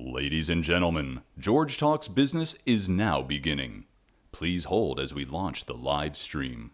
Ladies and gentlemen, George Talks Business is now beginning. Please hold as we launch the live stream.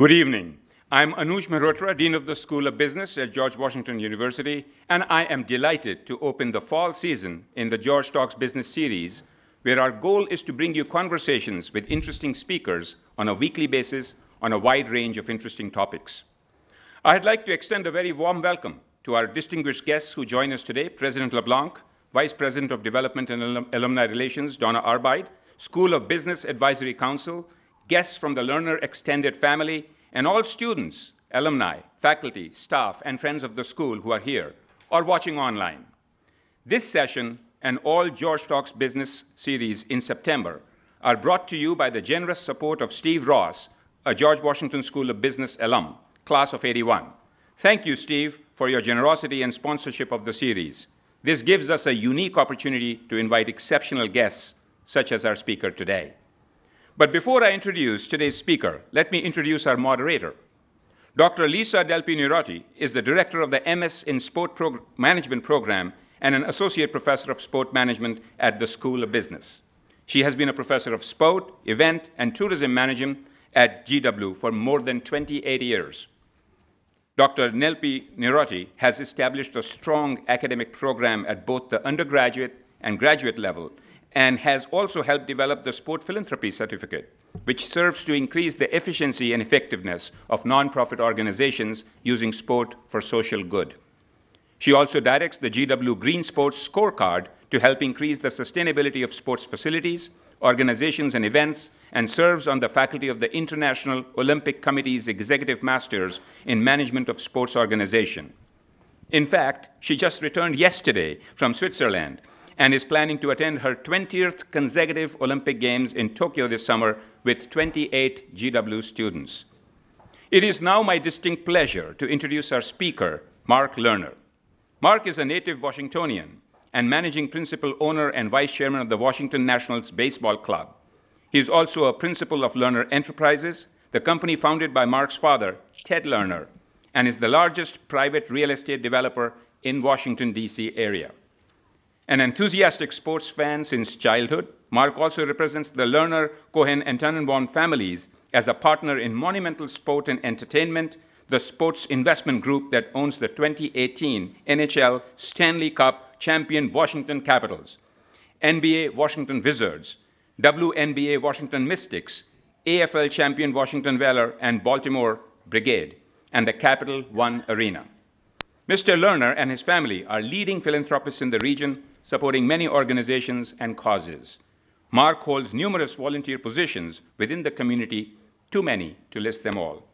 Good evening. I'm Anuj Mehrotra, Dean of the School of Business at George Washington University, and I am delighted to open the fall season in the George Talks Business series, where our goal is to bring you conversations with interesting speakers on a weekly basis on a wide range of interesting topics. I'd like to extend a very warm welcome to our distinguished guests who join us today, President LeBlanc, Vice President of Development and Alum Alumni Relations, Donna Arbide, School of Business Advisory Council, guests from the Lerner Extended family, and all students, alumni, faculty, staff, and friends of the school who are here or watching online. This session and all George Talks Business series in September are brought to you by the generous support of Steve Ross, a George Washington School of Business alum, class of 81. Thank you, Steve, for your generosity and sponsorship of the series. This gives us a unique opportunity to invite exceptional guests, such as our speaker today. But before I introduce today's speaker, let me introduce our moderator. Dr. Lisa Delpy Neirotti is the director of the MS in Sport Management program and an associate professor of sport management at the School of Business. She has been a professor of sport, event, and tourism management at GW for more than 28 years. Dr. Delpy Neirotti has established a strong academic program at both the undergraduate and graduate level and has also helped develop the Sport Philanthropy Certificate, which serves to increase the efficiency and effectiveness of nonprofit organizations using sport for social good. She also directs the GW Green Sports Scorecard to help increase the sustainability of sports facilities, organizations, and events, and serves on the faculty of the International Olympic Committee's Executive Masters in Management of Sports Organization. In fact, she just returned yesterday from Switzerland and is planning to attend her 20th consecutive Olympic Games in Tokyo this summer with 28 GW students. It is now my distinct pleasure to introduce our speaker, Mark Lerner. Mark is a native Washingtonian and managing principal owner and vice chairman of the Washington Nationals Baseball Club. He is also a principal of Lerner Enterprises, the company founded by Mark's father, Ted Lerner, and is the largest private real estate developer in Washington, D.C. area. An enthusiastic sports fan since childhood, Mark also represents the Lerner, Cohen, and Tannenbaum families as a partner in Monumental Sport and Entertainment, the sports investment group that owns the 2018 NHL Stanley Cup champion Washington Capitals, NBA Washington Wizards, WNBA Washington Mystics, AFL champion Washington Valor, and Baltimore Brigade, and the Capital One Arena. Mr. Lerner and his family are leading philanthropists in the region supporting many organizations and causes. Mark holds numerous volunteer positions within the community, too many to list them all.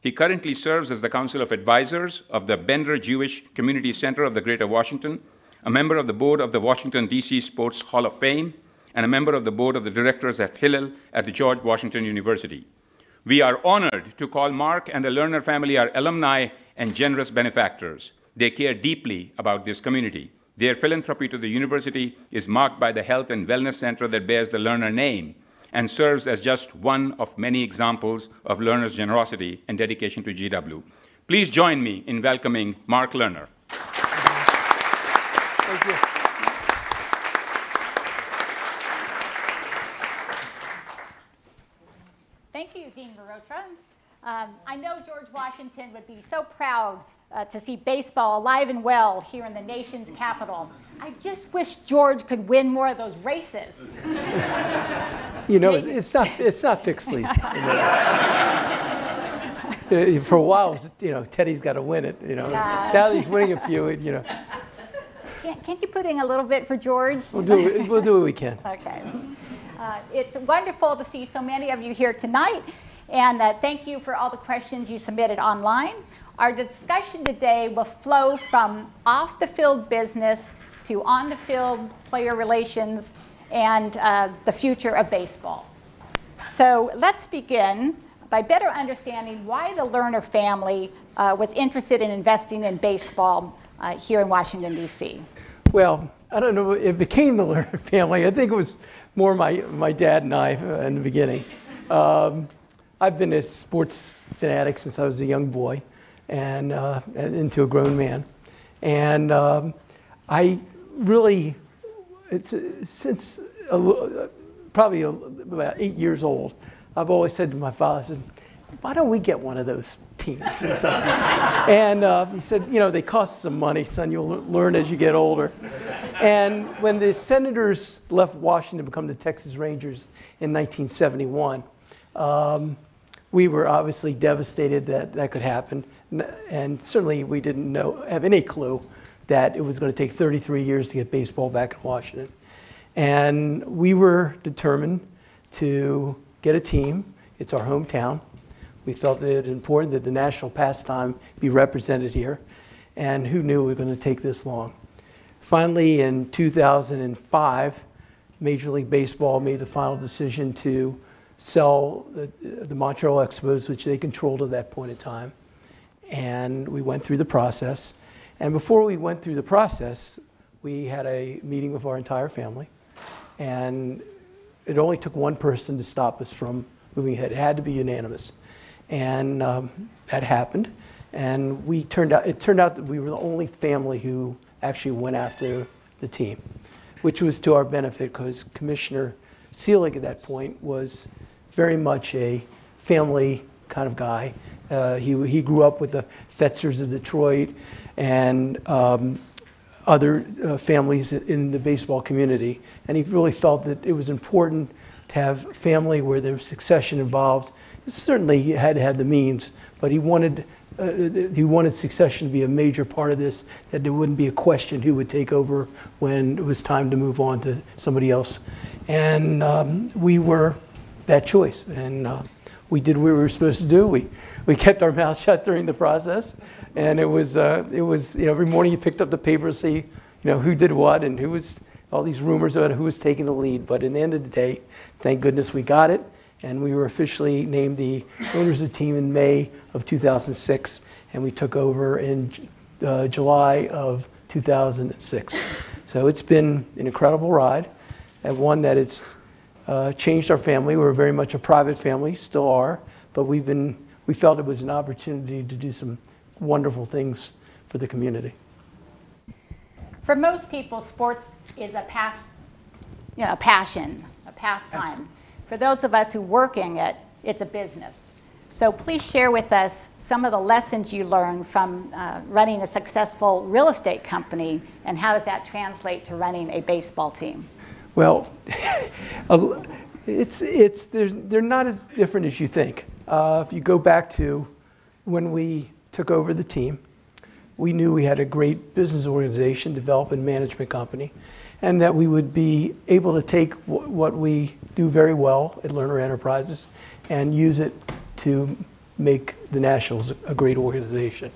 He currently serves as the Council of Advisors of the Bender Jewish Community Center of the Greater Washington, a member of the board of the Washington, D.C. Sports Hall of Fame, and a member of the board of the directors at Hillel at the George Washington University. We are honored to call Mark and the Lerner family our alumni and generous benefactors. They care deeply about this community. Their philanthropy to the university is marked by the health and wellness center that bears the Lerner name and serves as just one of many examples of Lerners' generosity and dedication to GW. Please join me in welcoming Mark Lerner. Thank you. Thank you, Dean Mehrotra. Um, I know George Washington would be so proud uh, to see baseball alive and well here in the nation's capital. I just wish George could win more of those races. You know, it's, it's not it's not fixed, Lisa. uh, for a while, was, you know, Teddy's got to win it. You know, now that he's winning a few, you know, Can't, can't you put in a little bit for George? we'll do we'll do what we can. Okay. Uh, It's wonderful to see so many of you here tonight, and uh, thank you for all the questions you submitted online. Our discussion today will flow from off-the-field business to on-the-field player relations and uh, the future of baseball. So let's begin by better understanding why the Lerner family uh, was interested in investing in baseball uh, here in Washington, D.C. Well, I don't know. It became the Lerner family. I think it was more my, my dad and I uh, in the beginning. Um, I've been a sports fanatic since I was a young boy and uh, into a grown man. And um, I really, it's since a, probably a, about eight years old, I've always said to my father, I said, why don't we get one of those teams something? and uh, he said, you know, they cost some money, son. You'll learn as you get older. And when the Senators left Washington to become the Texas Rangers in 1971, um, we were obviously devastated that that could happen. And certainly we didn't know, have any clue that it was going to take 33 years to get baseball back in Washington. And we were determined to get a team. It's our hometown. We felt it important that the national pastime be represented here. And who knew it was going to take this long? Finally, in 2005, Major League Baseball made the final decision to sell the, the Montreal Expos, which they controlled at that point in time. And we went through the process. And before we went through the process, we had a meeting with our entire family. And it only took one person to stop us from moving ahead. It had to be unanimous. And um, that happened. And we turned out, it turned out that we were the only family who actually went after the team, which was to our benefit because Commissioner Selig at that point was very much a family kind of guy. Uh, he, he grew up with the Fetzers of Detroit and um, other uh, families in the baseball community. And he really felt that it was important to have family where there was succession involved. Certainly, he had to have the means, but he wanted, uh, he wanted succession to be a major part of this, that there wouldn't be a question who would take over when it was time to move on to somebody else. And um, we were that choice. And uh, we did what we were supposed to do. We, we kept our mouth shut during the process. And it was, uh, it was, you know, every morning you picked up the paper to see, you know, who did what and who was, all these rumors about who was taking the lead. But in the end of the day, thank goodness we got it. And we were officially named the owners of the team in May of 2006. And we took over in uh, July of 2006. So it's been an incredible ride, and one that it's uh, changed our family. We're very much a private family, still are, but we've been, we felt it was an opportunity to do some wonderful things for the community. For most people, sports is a past, you know, a passion, a pastime. For those of us who work in it, it's a business. So please share with us some of the lessons you learned from uh, running a successful real estate company, and how does that translate to running a baseball team? Well, it's, it's, there's, they're not as different as you think. Uh, if you go back to when we took over the team, we knew we had a great business organization, development management company, and that we would be able to take wh- what we do very well at Lerner Enterprises and use it to make the Nationals a great organization.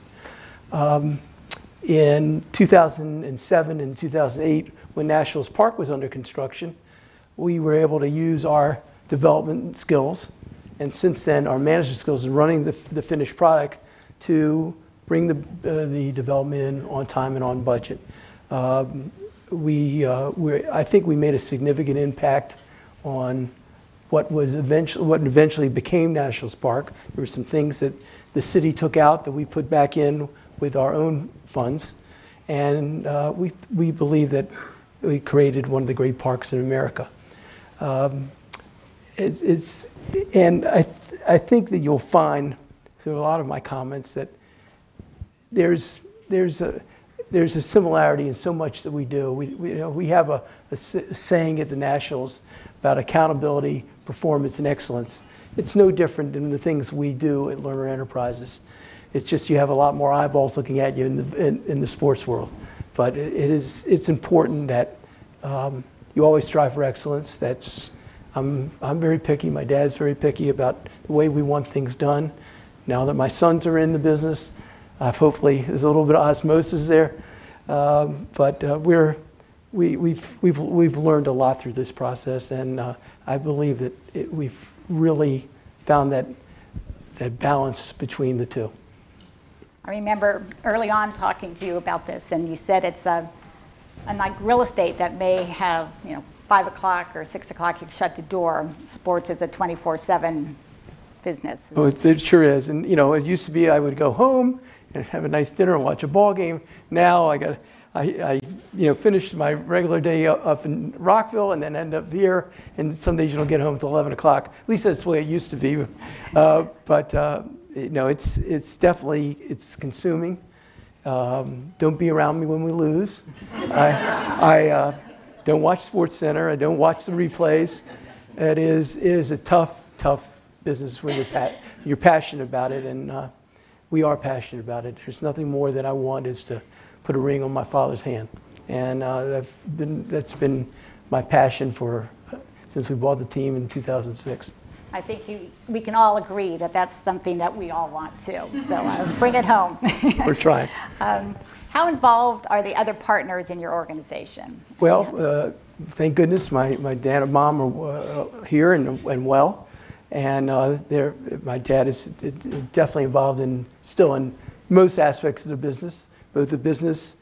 Um, in 2007 and 2008, when Nationals Park was under construction, we were able to use our development skills, and since then, our management skills in running the, the finished product to bring the, uh, the development in on time and on budget. Um, we, uh, I think we made a significant impact on what was eventually, what eventually became National Park. There were some things that the city took out that we put back in with our own funds. And uh, we, we believe that we created one of the great parks in America. Um, it's, it's, and I, th- I think that you'll find through a lot of my comments that there's, there's, a, there's a similarity in so much that we do. We, we, you know, we have a, saying at the Nationals about accountability, performance, and excellence. it's no different than the things we do at Lerner Enterprises. It's just you have a lot more eyeballs looking at you in the, in, in the sports world. But it is, it's important that um, you always strive for excellence. That's, I'm, I'm very picky. My dad's very picky about the way we want things done. Now that my sons are in the business, I've hopefully there's a little bit of osmosis there. Um, but uh, we're, we, we've, we've, we've learned a lot through this process, and uh, I believe that it, we've really found that, that balance between the two. I remember early on talking to you about this, and you said it's a, real estate that may have, you know, five o'clock or six o'clock, you shut the door. Sports is a 24 7 business. Oh, it's, it sure is. And, you know, it used to be I would go home and have a nice dinner and watch a ball game. Now I got, I, I you know, finish my regular day up in Rockville and then end up here. And some days you don't get home until 11 o'clock. At least that's the way it used to be. Uh, but, uh, you know, it's, it's definitely, it's consuming. Um, don't be around me when we lose. I, I uh, don't watch Sports Center. I don't watch the replays. It is, it is a tough, tough business when you're, pa- you're passionate about it, and uh, we are passionate about it. There's nothing more that I want is to put a ring on my father's hand, and uh, been, that's been my passion for since we bought the team in 2006. I think you, we can all agree that that's something that we all want to. So uh, bring it home. We're trying. um, how involved are the other partners in your organization? Well, uh, thank goodness my, my dad and mom are uh, here and, and well. And uh, my dad is definitely involved in, still in most aspects of the business, both the business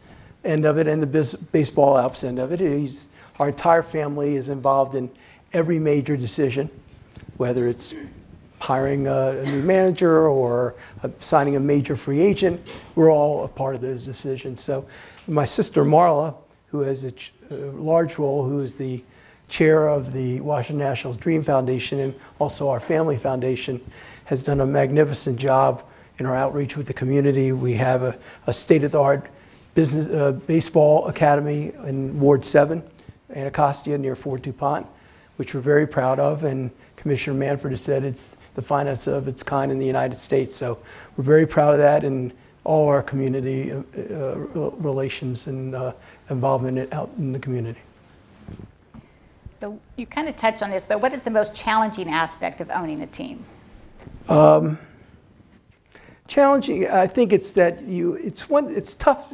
end of it and the biz, baseball ops end of it. He's, our entire family is involved in every major decision whether it's hiring a, new manager or signing a major free agent, we're all a part of those decisions. So my sister Marla, who has a, a large role, who is the chair of the Washington Nationals Dream Foundation and also our family foundation, has done a magnificent job in our outreach with the community. We have a, a state-of-the-art business uh, baseball academy in Ward 7, Anacostia near Fort DuPont, which we're very proud of. And Commissioner Manfred has said it's the finest of its kind in the United States. So we're very proud of that and all our community uh, uh, relations and uh, involvement out in the community. So you kind of touched on this, but what is the most challenging aspect of owning a team? Um, challenging, I think it's that you, it's one, it's tough,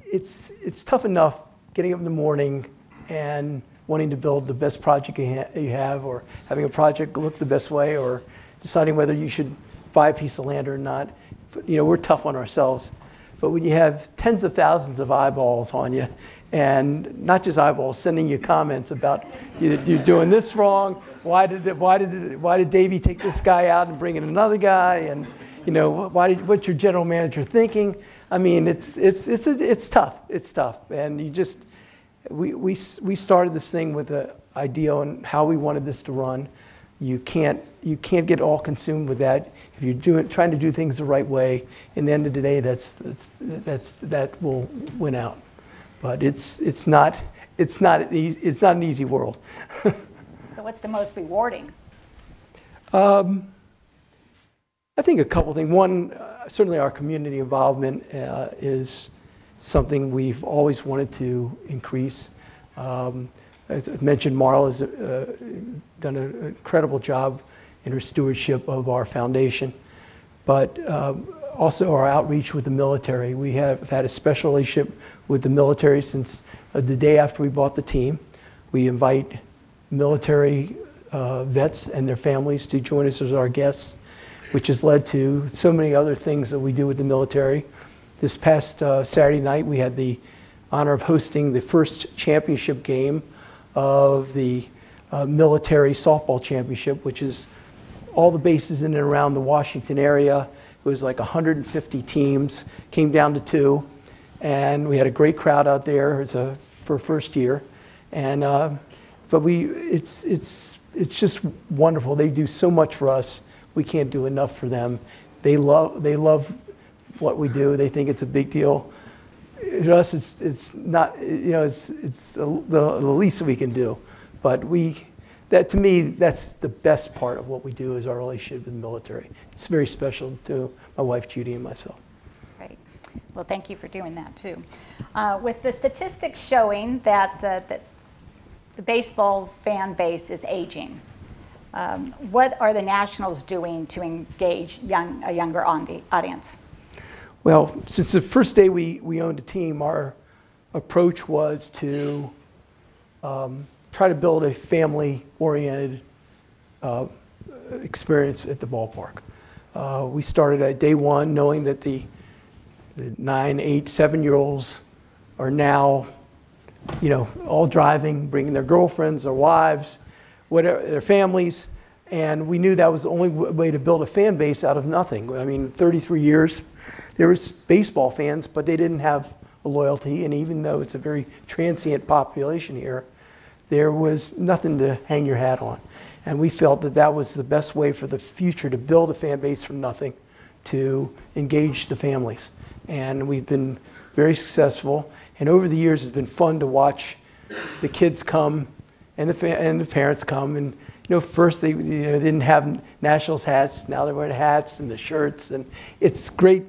it's, it's tough enough getting up in the morning and wanting to build the best project you, ha- you have, or having a project look the best way, or deciding whether you should buy a piece of land or not. You know, we're tough on ourselves. But when you have tens of thousands of eyeballs on you, and not just eyeballs, sending you comments about you, are doing this wrong. Why did why did why did Davey take this guy out and bring in another guy? And you know why did, what's your general manager thinking? I mean, it's it's it's it's tough. It's tough, and you just we, we, we started this thing with an idea on how we wanted this to run. You can't, you can't get all consumed with that. If you're doing, trying to do things the right way, in the end of the day, that's, that's, that's, that will win out. But it's, it's, not, it's, not, it's not an easy world. so, what's the most rewarding? Um, I think a couple things. One, uh, certainly our community involvement uh, is something we've always wanted to increase. Um, as I mentioned, Marla has uh, done an incredible job in her stewardship of our foundation, but um, also our outreach with the military. We have had a special relationship with the military since uh, the day after we bought the team. We invite military uh, vets and their families to join us as our guests, which has led to so many other things that we do with the military. This past uh, Saturday night, we had the honor of hosting the first championship game of the uh, military softball championship, which is all the bases in and around the Washington area. It was like 150 teams, came down to two, and we had a great crowd out there. It's a for first year, and uh, but we it's it's it's just wonderful. They do so much for us. We can't do enough for them. They love they love what we do. They think it's a big deal. To us, it's, it's not, you know, it's, it's the, the least we can do. But we, that to me, that's the best part of what we do is our relationship with the military. It's very special to my wife Judy and myself. Great. Well, thank you for doing that too. Uh, with the statistics showing that, uh, that the baseball fan base is aging, um, what are the Nationals doing to engage young, a younger audi- audience? Well, since the first day we, we owned a team, our approach was to um, try to build a family oriented uh, experience at the ballpark. Uh, we started at day one knowing that the, the nine, eight, seven year olds are now, you know, all driving, bringing their girlfriends, their wives, whatever, their families. And we knew that was the only way to build a fan base out of nothing. I mean, 33 years, there was baseball fans, but they didn't have a loyalty. And even though it's a very transient population here, there was nothing to hang your hat on. And we felt that that was the best way for the future to build a fan base from nothing, to engage the families. And we've been very successful. And over the years, it's been fun to watch the kids come and the, and the parents come. And, you know, first they you know, didn't have Nationals hats. Now they're wearing hats and the shirts. And it's great.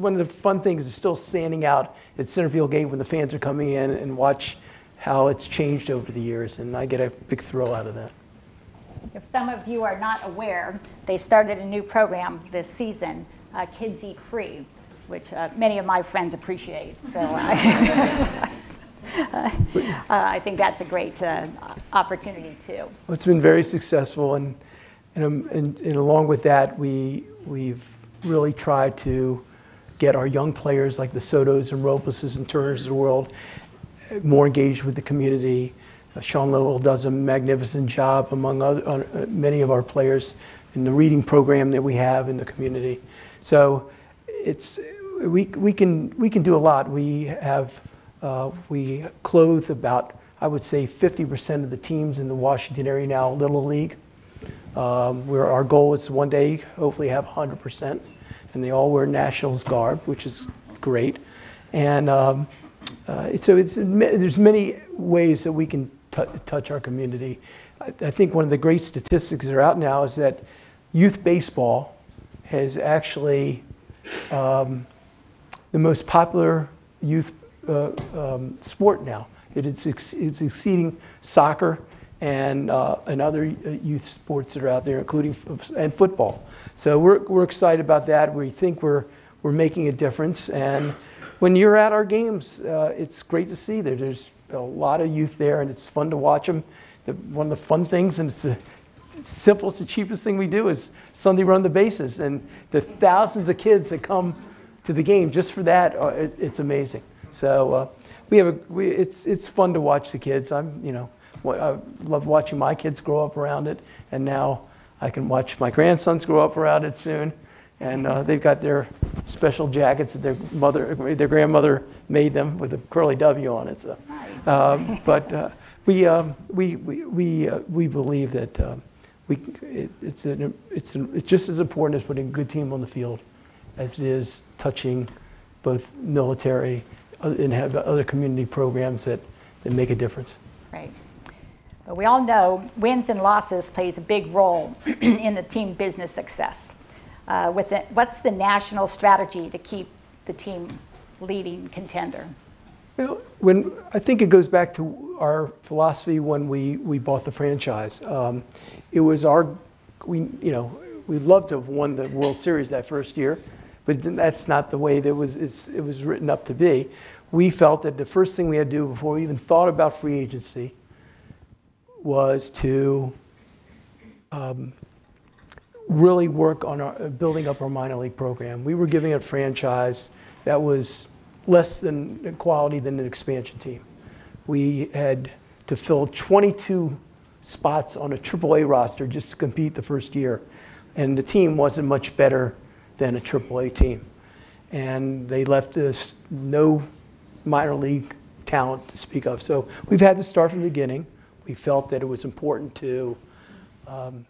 One of the fun things is still standing out at Centerfield gate when the fans are coming in and watch how it's changed over the years. And I get a big thrill out of that. If some of you are not aware, they started a new program this season, uh, Kids Eat Free, which uh, many of my friends appreciate. So I, uh, I think that's a great uh, opportunity too. Well, it's been very successful, and, and, um, and, and along with that, we, we've really tried to get our young players like the Sotos and Robles and Turners of the world more engaged with the community. Uh, Sean Lowell does a magnificent job among other, uh, many of our players in the reading program that we have in the community. So it's, we, we, can, we can do a lot. We have, uh, we clothe about, I would say, 50% of the teams in the Washington area now, Little League. Um, where our goal is one day hopefully have 100%, and they all wear Nationals garb, which is great. And um, uh, so it's, there's many ways that we can touch our community. I, I think one of the great statistics that are out now is that youth baseball has actually um, the most popular youth uh, um, sport now. It is it's exceeding soccer and, uh, and other youth sports that are out there, including and football. So we're, we're excited about that. We think we're, we're making a difference. And when you're at our games, uh, it's great to see that there's a lot of youth there, and it's fun to watch them. The, one of the fun things, and it's the simplest, the cheapest thing we do is Sunday run the bases, and the thousands of kids that come to the game just for that, uh, it, it's amazing. So uh, we have a, we, it's it's fun to watch the kids. I'm you know I love watching my kids grow up around it, and now I can watch my grandsons grow up around it soon and uh, they've got their special jackets that their mother, their grandmother made them with a curly W on it. So, Nice. um, but uh, we, um, we, we, we, uh, we believe that um, we, it's, it's, an, it's, an, it's just as important as putting a good team on the field as it is touching both military and have other community programs that, that make a difference. Right. But we all know wins and losses plays a big role in the team business success. Uh, with the, what's the national strategy to keep the team leading contender? Well, when I think it goes back to our philosophy when we, we bought the franchise. Um, it was our we you know we'd love to have won the World Series that first year, but that's not the way that was it was written up to be. We felt that the first thing we had to do before we even thought about free agency was to um, really work on our, building up our minor league program. We were giving a franchise that was less than quality than an expansion team. We had to fill 22 spots on a AAA roster just to compete the first year, and the team wasn't much better than a AAA team. And they left us no minor league talent to speak of. So we've had to start from the beginning. We felt that it was important to um,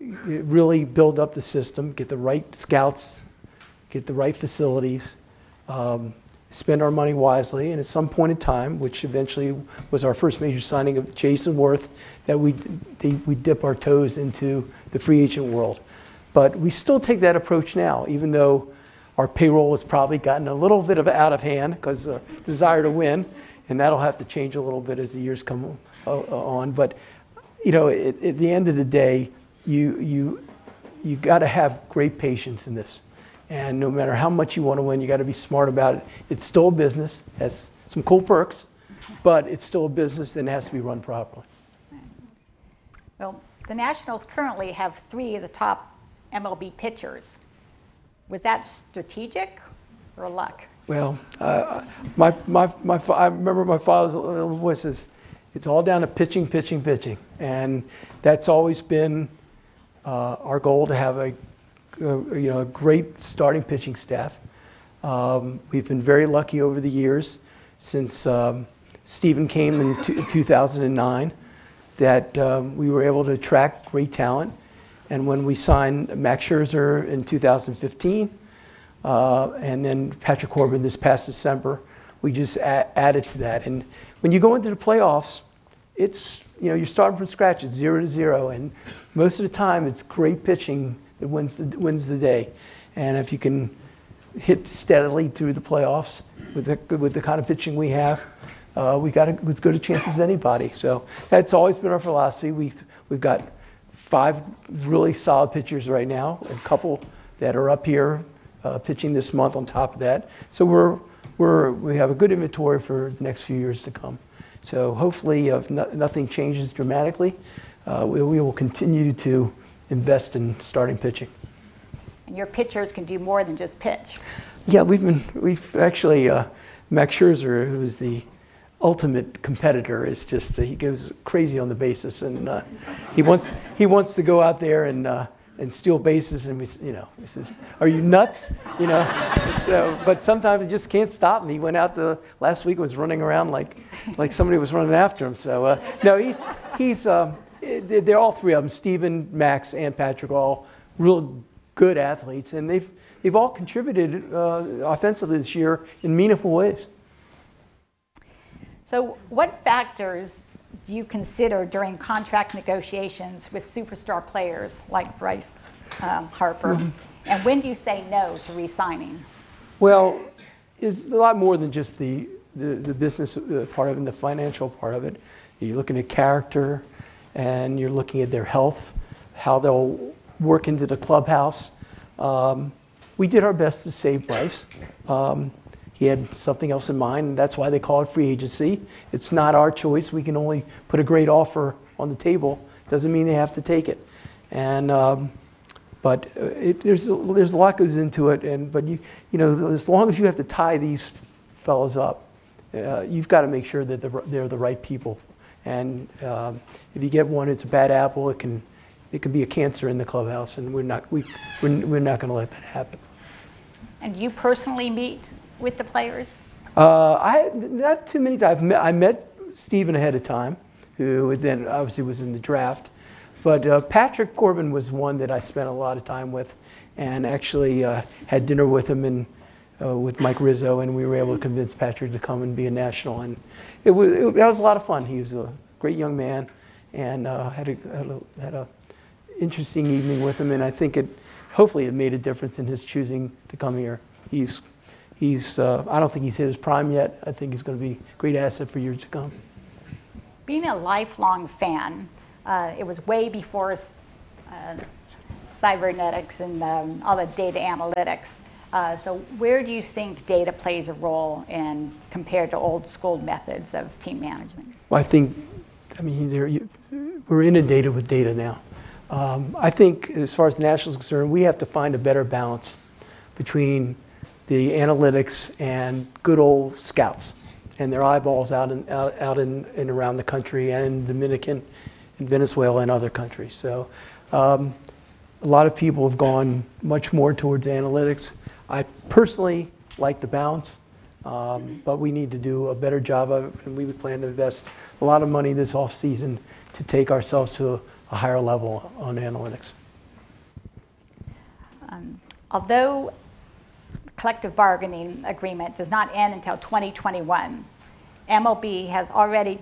really build up the system, get the right scouts, get the right facilities, um, spend our money wisely, and at some point in time, which eventually was our first major signing of Jayson Werth, that we, we dip our toes into the free agent world. But we still take that approach now, even though our payroll has probably gotten a little bit of out of hand because of desire to win, and that'll have to change a little bit as the years come uh, on. But you know, at, at the end of the day, you you you got to have great patience in this. And no matter how much you want to win, you got to be smart about it. It's still a business, has some cool perks, but it's still a business that has to be run properly. Well, the Nationals currently have three of the top MLB pitchers. Was that strategic or luck? Well, uh, my, my, my, I remember my father's little voice says, it's all down to pitching, pitching, pitching. And that's always been uh, our goal to have a, a, you know, a great starting pitching staff. Um, we've been very lucky over the years since um, Stephen came in t- 2009 that um, we were able to attract great talent. And when we signed Max Scherzer in 2015, uh, and then Patrick Corbin this past December, we just added to that. And when you go into the playoffs, it's you know you're starting from scratch. It's zero to zero, and most of the time it's great pitching that wins the wins the day. And if you can hit steadily through the playoffs with the with the kind of pitching we have, uh, we got as good a chance as anybody. So that's always been our philosophy. We've we've got five really solid pitchers right now, a couple that are up here uh, pitching this month on top of that. So we're we're we have a good inventory for the next few years to come. So hopefully, if no, nothing changes dramatically, uh, we, we will continue to invest in starting pitching. And your pitchers can do more than just pitch. Yeah, we've been we've actually uh, Max Scherzer, who's the ultimate competitor, is just uh, he goes crazy on the bases, and uh, he wants he wants to go out there and uh, and steal bases, and we you know he says, "Are you nuts?" You know. so, but sometimes he just can't stop him. He went out the last week was running around like like somebody was running after him. So uh, no, he's he's um, they're all three of them, Stephen, Max, and Patrick, all real good athletes, and they've they've all contributed uh, offensively this year in meaningful ways. So, what factors do you consider during contract negotiations with superstar players like Bryce um, Harper? Mm-hmm. And when do you say no to re signing? Well, it's a lot more than just the, the, the business uh, part of it and the financial part of it. You're looking at character and you're looking at their health, how they'll work into the clubhouse. Um, we did our best to save Bryce. Um, he had something else in mind, and that's why they call it free agency. It's not our choice. We can only put a great offer on the table. Doesn't mean they have to take it. And um, but uh, it, there's there's a lot goes into it. And but you you know as long as you have to tie these fellows up, uh, you've got to make sure that they're, they're the right people. And um, if you get one, it's a bad apple. It can it can be a cancer in the clubhouse, and we're not we we're, we're not going to let that happen. And you personally meet with the players? Uh, I not too many times. I met Stephen ahead of time, who then obviously was in the draft. But uh, Patrick Corbin was one that I spent a lot of time with, and actually uh, had dinner with him and uh, with Mike Rizzo, and we were able to convince Patrick to come and be a national. And it was it, that was a lot of fun. He was a great young man, and uh, had a, had a had a interesting evening with him. And I think it hopefully it made a difference in his choosing to come here. He's he's, uh, I don't think he's hit his prime yet. I think he's going to be a great asset for years to come. Being a lifelong fan, uh, it was way before uh, sabermetrics and um, all the data analytics. Uh, so where do you think data plays a role in compared to old school methods of team management? Well, I think, I mean, you, we're inundated with data now. Um, I think as far as the Nationals is concerned, we have to find a better balance between the analytics and good old scouts and their eyeballs out in, out, out in, and around the country and in Dominican and Venezuela and other countries. So um, a lot of people have gone much more towards analytics. I personally like the balance, um, but we need to do a better job of it, and we plan to invest a lot of money this off season to take ourselves to a, a higher level on analytics. Um, although collective bargaining agreement does not end until 2021. MLB has already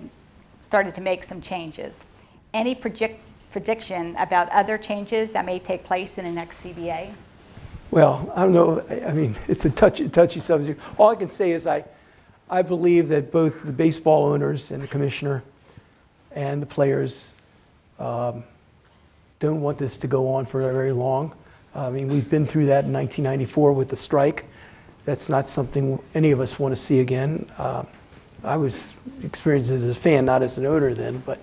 started to make some changes. Any prediction about other changes that may take place in the next CBA? Well, I don't know, I- I mean, it's a touchy, touchy subject. All I can say is I, I believe that both the baseball owners and the commissioner and the players um, don't want this to go on for very long. I mean, we've been through that in 1994 with the strike. That's not something any of us want to see again. Uh, I was experiencing it as a fan, not as an owner then, but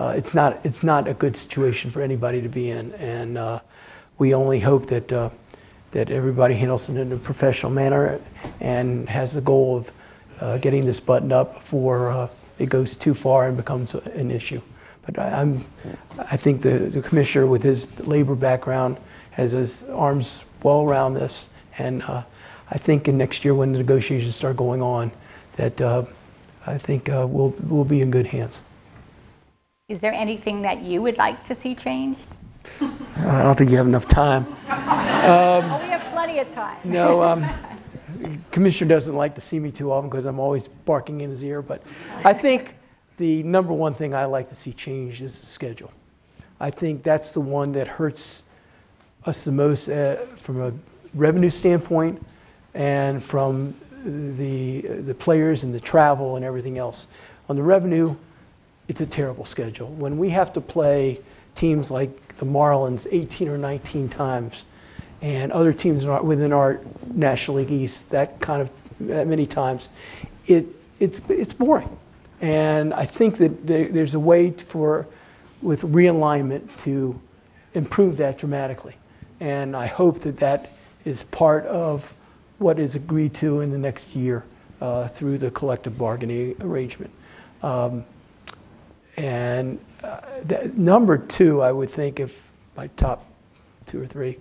uh, it's not it's not a good situation for anybody to be in, and uh, we only hope that uh, that everybody handles it in a professional manner and has the goal of uh, getting this buttoned up before uh, it goes too far and becomes an issue. But I, I'm I think the, the commissioner with his labor background has his arms well around this, and uh, I think in next year when the negotiations start going on, that uh, I think uh, we'll we'll be in good hands. Is there anything that you would like to see changed? I don't think you have enough time. oh, we have plenty of time. No, um, Commissioner doesn't like to see me too often because I'm always barking in his ear, but I think the number one thing I like to see changed is the schedule. I think that's the one that hurts us the most uh, from a revenue standpoint and from the, the players and the travel and everything else. On the revenue, it's a terrible schedule. When we have to play teams like the Marlins 18 or 19 times, and other teams within our National League East that kind of that many times, it it's it's boring. And I think that there's a way for with realignment to improve that dramatically. And I hope that that is part of what is agreed to in the next year uh, through the collective bargaining arrangement. Um, and uh, the, number two, I would think, if my top two or three,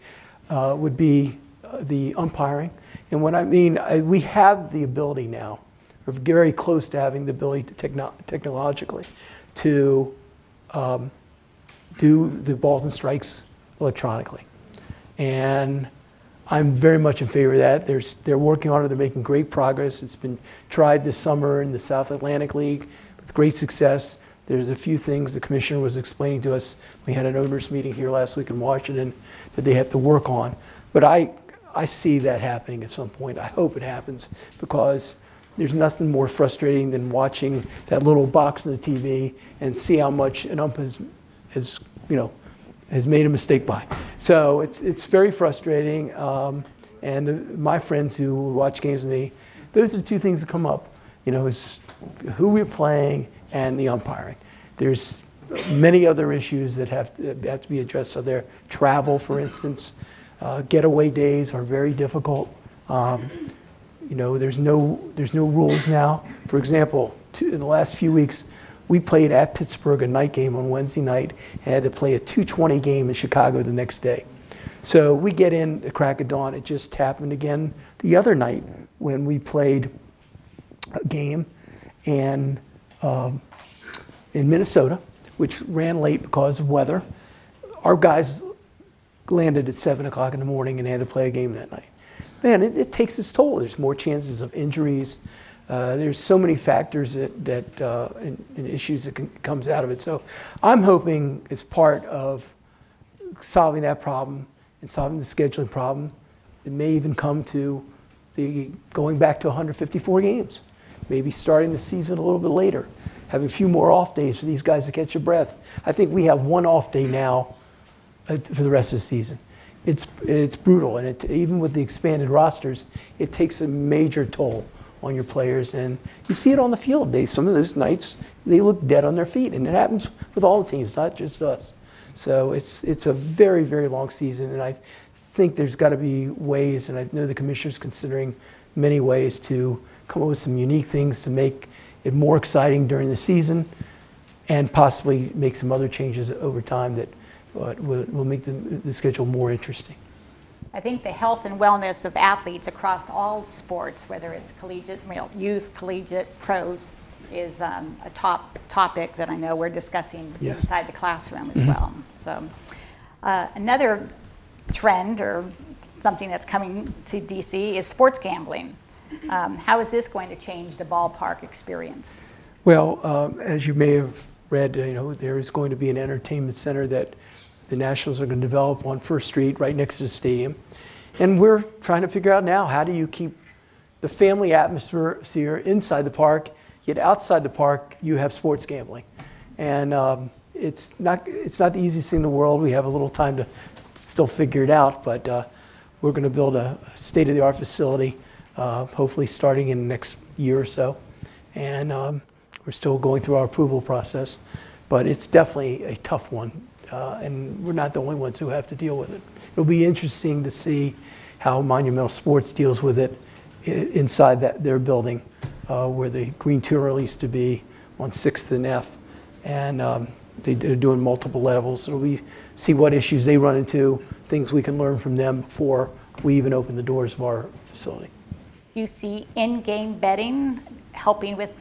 uh, would be uh, the umpiring. And what I mean, I, we have the ability now, we're very close to having the ability to techno- technologically to um, do the balls and strikes electronically. And I'm very much in favor of that. There's, they're working on it, they're making great progress. It's been tried this summer in the South Atlantic League with great success. There's a few things the commissioner was explaining to us. We had an owners meeting here last week in Washington that they have to work on. But I, I see that happening at some point. I hope it happens because there's nothing more frustrating than watching that little box on the TV and see how much an ump has, has you know, has made a mistake by. So it's, it's very frustrating. Um, and the, my friends who watch games with me, those are the two things that come up. You know, is who we're playing and the umpiring. There's many other issues that have to, have to be addressed. So there, travel, for instance, uh, getaway days are very difficult. Um, you know, there's no, there's no rules now. For example, two, in the last few weeks, we played at Pittsburgh a night game on Wednesday night and had to play a 220 game in Chicago the next day. So we get in the crack of dawn. It just happened again the other night when we played a game and um, in Minnesota, which ran late because of weather. Our guys landed at 7 o'clock in the morning and had to play a game that night. Man, it, it takes its toll. There's more chances of injuries. Uh, there's so many factors that, that uh, and, and issues that can, comes out of it. So I'm hoping it's part of solving that problem and solving the scheduling problem. It may even come to the going back to 154 games, maybe starting the season a little bit later, having a few more off days for these guys to catch their breath. I think we have one off day now uh, for the rest of the season. It's, it's brutal, and it, even with the expanded rosters, it takes a major toll on your players, and you see it on the field. They, some of those nights, they look dead on their feet, and it happens with all the teams, not just us. So it's, it's a very, very long season, and I think there's got to be ways, and I know the commissioner's considering many ways to come up with some unique things to make it more exciting during the season, and possibly make some other changes over time that uh, will, will make the, the schedule more interesting. I think the health and wellness of athletes across all sports, whether it's collegiate, you know, youth, collegiate, pros, is um, a top topic that I know we're discussing Yes. inside the classroom as well. So, uh, another trend or something that's coming to DC is sports gambling. Um, how is this going to change the ballpark experience? Well, um, as you may have read, you know, there is going to be an entertainment center that the Nationals are going to develop on First Street, right next to the stadium. And we're trying to figure out now how do you keep the family atmosphere here inside the park, yet outside the park you have sports gambling. And um, it's not it's not the easiest thing in the world. We have a little time to still figure it out, but uh, we're going to build a state-of-the-art facility, uh, hopefully starting in the next year or so. And um, we're still going through our approval process, but it's definitely a tough one, uh, and we're not the only ones who have to deal with it. It'll be interesting to see how Monumental Sports deals with it inside that, their building, uh, where the Greene Turtle used to be on Sixth and F, and um, they, they're doing multiple levels. So we see what issues they run into, things we can learn from them before we even open the doors of our facility. You see in-game betting helping with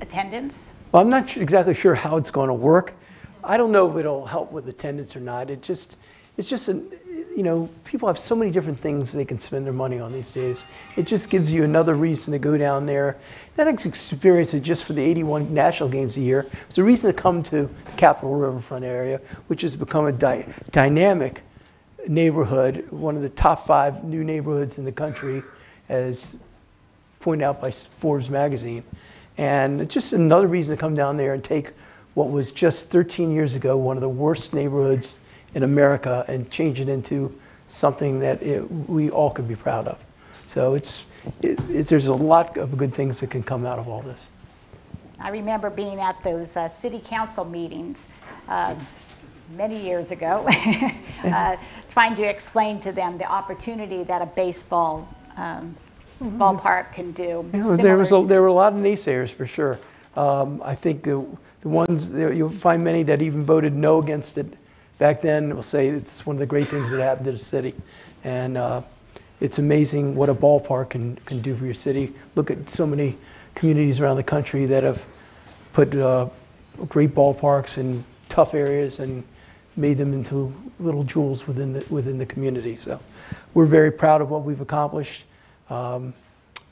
attendance? Well, I'm not exactly sure how it's going to work. I don't know if it'll help with attendance or not. It just, it's just, an, you know, people have so many different things they can spend their money on these days. It just gives you another reason to go down there. That experience just for the 81 national games a year. It's a reason to come to the Capitol Riverfront area, which has become a dy- dynamic neighborhood, one of the top five new neighborhoods in the country, as pointed out by Forbes magazine. And it's just another reason to come down there and take what was just 13 years ago one of the worst neighborhoods in America and change it into something that it, we all could be proud of. So it's, it, it's, there's a lot of good things that can come out of all this. I remember being at those uh, city council meetings uh, many years ago, uh, trying to explain to them the opportunity that a baseball um, ballpark can do. Know, there was a, there were a lot of naysayers for sure. Um, I think the, the ones you'll find many that even voted no against it back then we'll say it's one of the great things that happened to the city, and uh, it's amazing what a ballpark can can do for your city. Look at so many communities around the country that have put uh, great ballparks in tough areas and made them into little jewels within the within the community. So we're very proud of what we've accomplished. Um,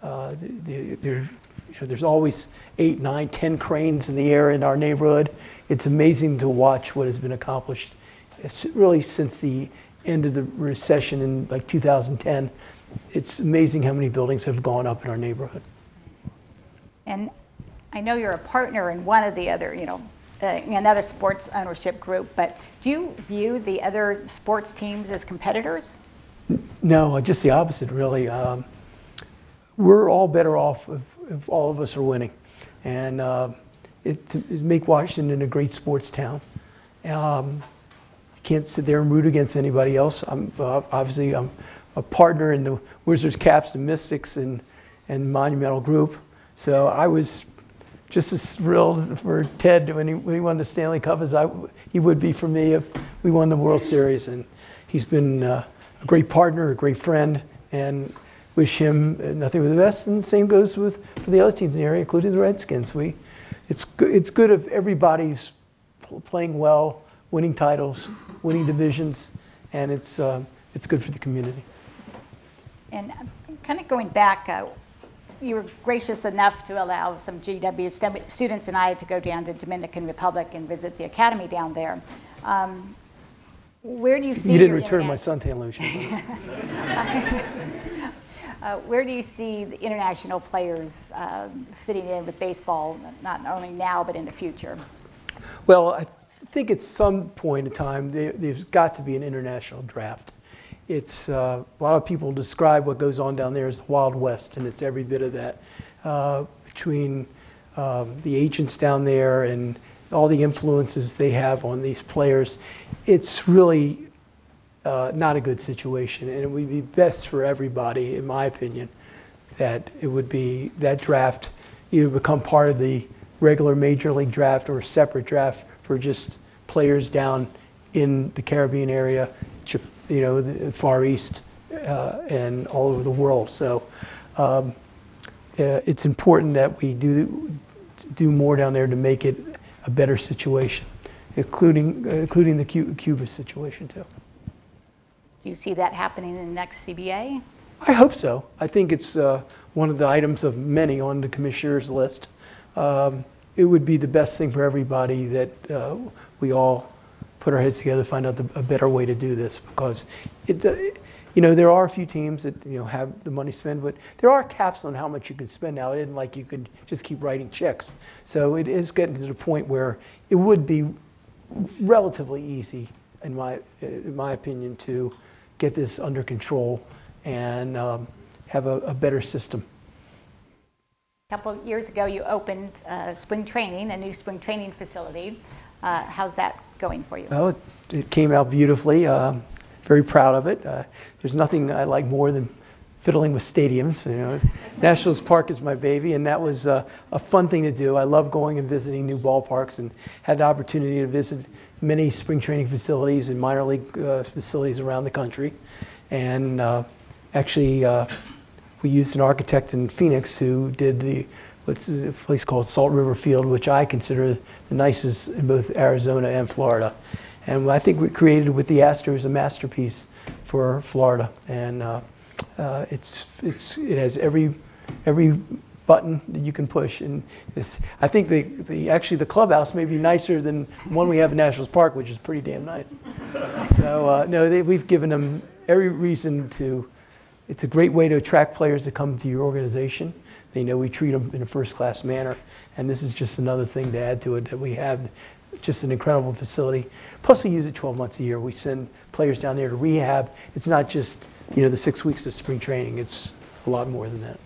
uh, the- the- you know, there's always eight, nine, ten cranes in the air in our neighborhood. It's amazing to watch what has been accomplished. It's really since the end of the recession in like 2010. It's amazing how many buildings have gone up in our neighborhood. And I know you're a partner in one of the other, you know, uh, another sports ownership group, but do you view the other sports teams as competitors? No, just the opposite, really. Um, we're all better off if, if all of us are winning, and uh, it, to it make Washington a great sports town. Um, can't sit there and root against anybody else. I'm uh, obviously I'm a partner in the Wizards, Caps, and Mystics and and Monumental Group, so I was just as thrilled for Ted when he, when he won the Stanley Cup as I, he would be for me if we won the World Series. And he's been uh, a great partner, a great friend, and wish him nothing but the best. And the same goes with for the other teams in the area, including the Redskins. We, it's, it's good if everybody's playing well, winning titles, winning divisions, and it's, uh, it's good for the community. And kind of going back, uh, you were gracious enough to allow some GW students and I to go down to Dominican Republic and visit the academy down there. Um, where do you see You didn't return my suntan lotion. uh, where do you see the international players um, fitting in with baseball, not only now but in the future? Well, I think at some point in time, there, there's got to be an international draft. It's uh, a lot of people describe what goes on down there as the Wild West, and it's every bit of that. Uh, between um, the agents down there and all the influences they have on these players, it's really uh, not a good situation, and it would be best for everybody, in my opinion, that it would be that draft either become part of the regular major league draft or a separate draft just players down in the Caribbean area, you know, the Far East, uh, and all over the world. So um, uh, it's important that we do do more down there to make it a better situation, including including the Cu- Cuba situation too. Do you see that happening in the next CBA? I hope so. I think it's uh, one of the items of many on the commissioner's list. Um, it would be the best thing for everybody that uh, we all put our heads together, find out the, a better way to do this because it, uh, you know, there are a few teams that you know have the money spent, but there are caps on how much you can spend now. It isn't like you can just keep writing checks. So it is getting to the point where it would be relatively easy, in my in my opinion, to get this under control and um, have a, a better system. A couple of years ago, you opened uh, spring training, a new spring training facility. Uh, how's that going for you? Oh, it, it came out beautifully. Um, very proud of it. Uh, there's nothing I like more than fiddling with stadiums. You know, Nationals Park is my baby, and that was uh, a fun thing to do. I love going and visiting new ballparks, and had the opportunity to visit many spring training facilities and minor league uh, facilities around the country. And uh, actually, uh, we used an architect in Phoenix who did the what's a place called Salt River Field, which I consider the nicest in both Arizona and Florida. And I think we created with the Astros a masterpiece for Florida. And uh, uh, it's, it's, it has every, every button that you can push. And it's, I think the, the, actually the clubhouse may be nicer than one we have in Nationals Park, which is pretty damn nice. so, uh, no, they, we've given them every reason to, it's a great way to attract players to come to your organization. They know we treat them in a first class manner. And this is just another thing to add to it that we have just an incredible facility. Plus, we use it 12 months a year. We send players down there to rehab. It's not just you know the six weeks of spring training. It's a lot more than that.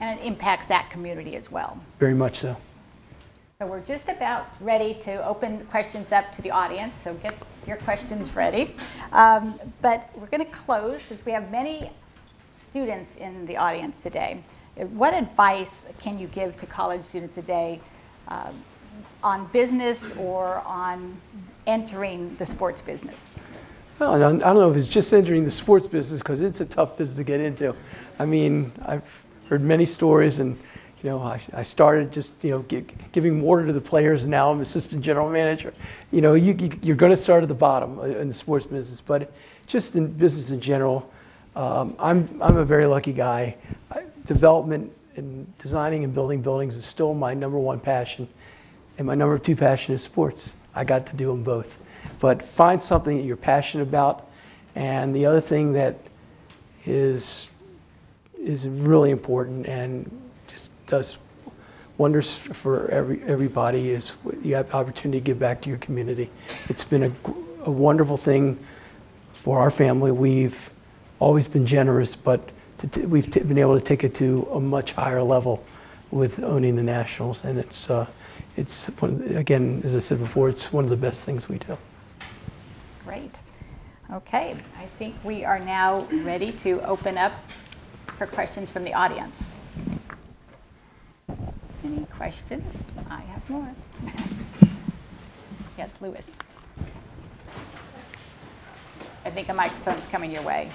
And it impacts that community as well. Very much so. So we're just about ready to open questions up to the audience. So get your questions ready. Um, but we're going to close since we have many students in the audience today. What advice can you give to college students today? Um, on business or on entering the sports business? Well, I don't, know if it's just entering the sports business because it's a tough business to get into. I mean, I've heard many stories, and you know, I, I started just you know giving water to the players, and now I'm assistant general manager. You know, you, you, are going to start at the bottom uh, in the sports business, but just in business in general, um, I'm I'm a very lucky guy. I, development and designing and building buildings is still my number one passion and my number two passion is sports. I got to do them both. But find something that you're passionate about. And the other thing that is, is really important and just does wonders for every, everybody is you have opportunity to give back to your community. It's been a, a wonderful thing for our family. We've always been generous, but we've been able to take it to a much higher level with owning the Nationals. And it's, uh, it's one, again, as I said before, it's one of the best things we do. Great. Okay, I think we are now ready to open up for questions from the audience. Any questions? I have more. yes, Lewis. I think a microphone's coming your way.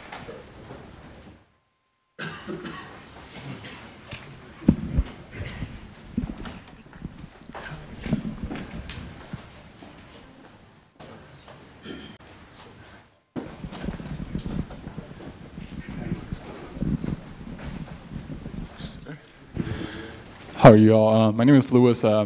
How are you all? Uh, my name is Lewis. Uh,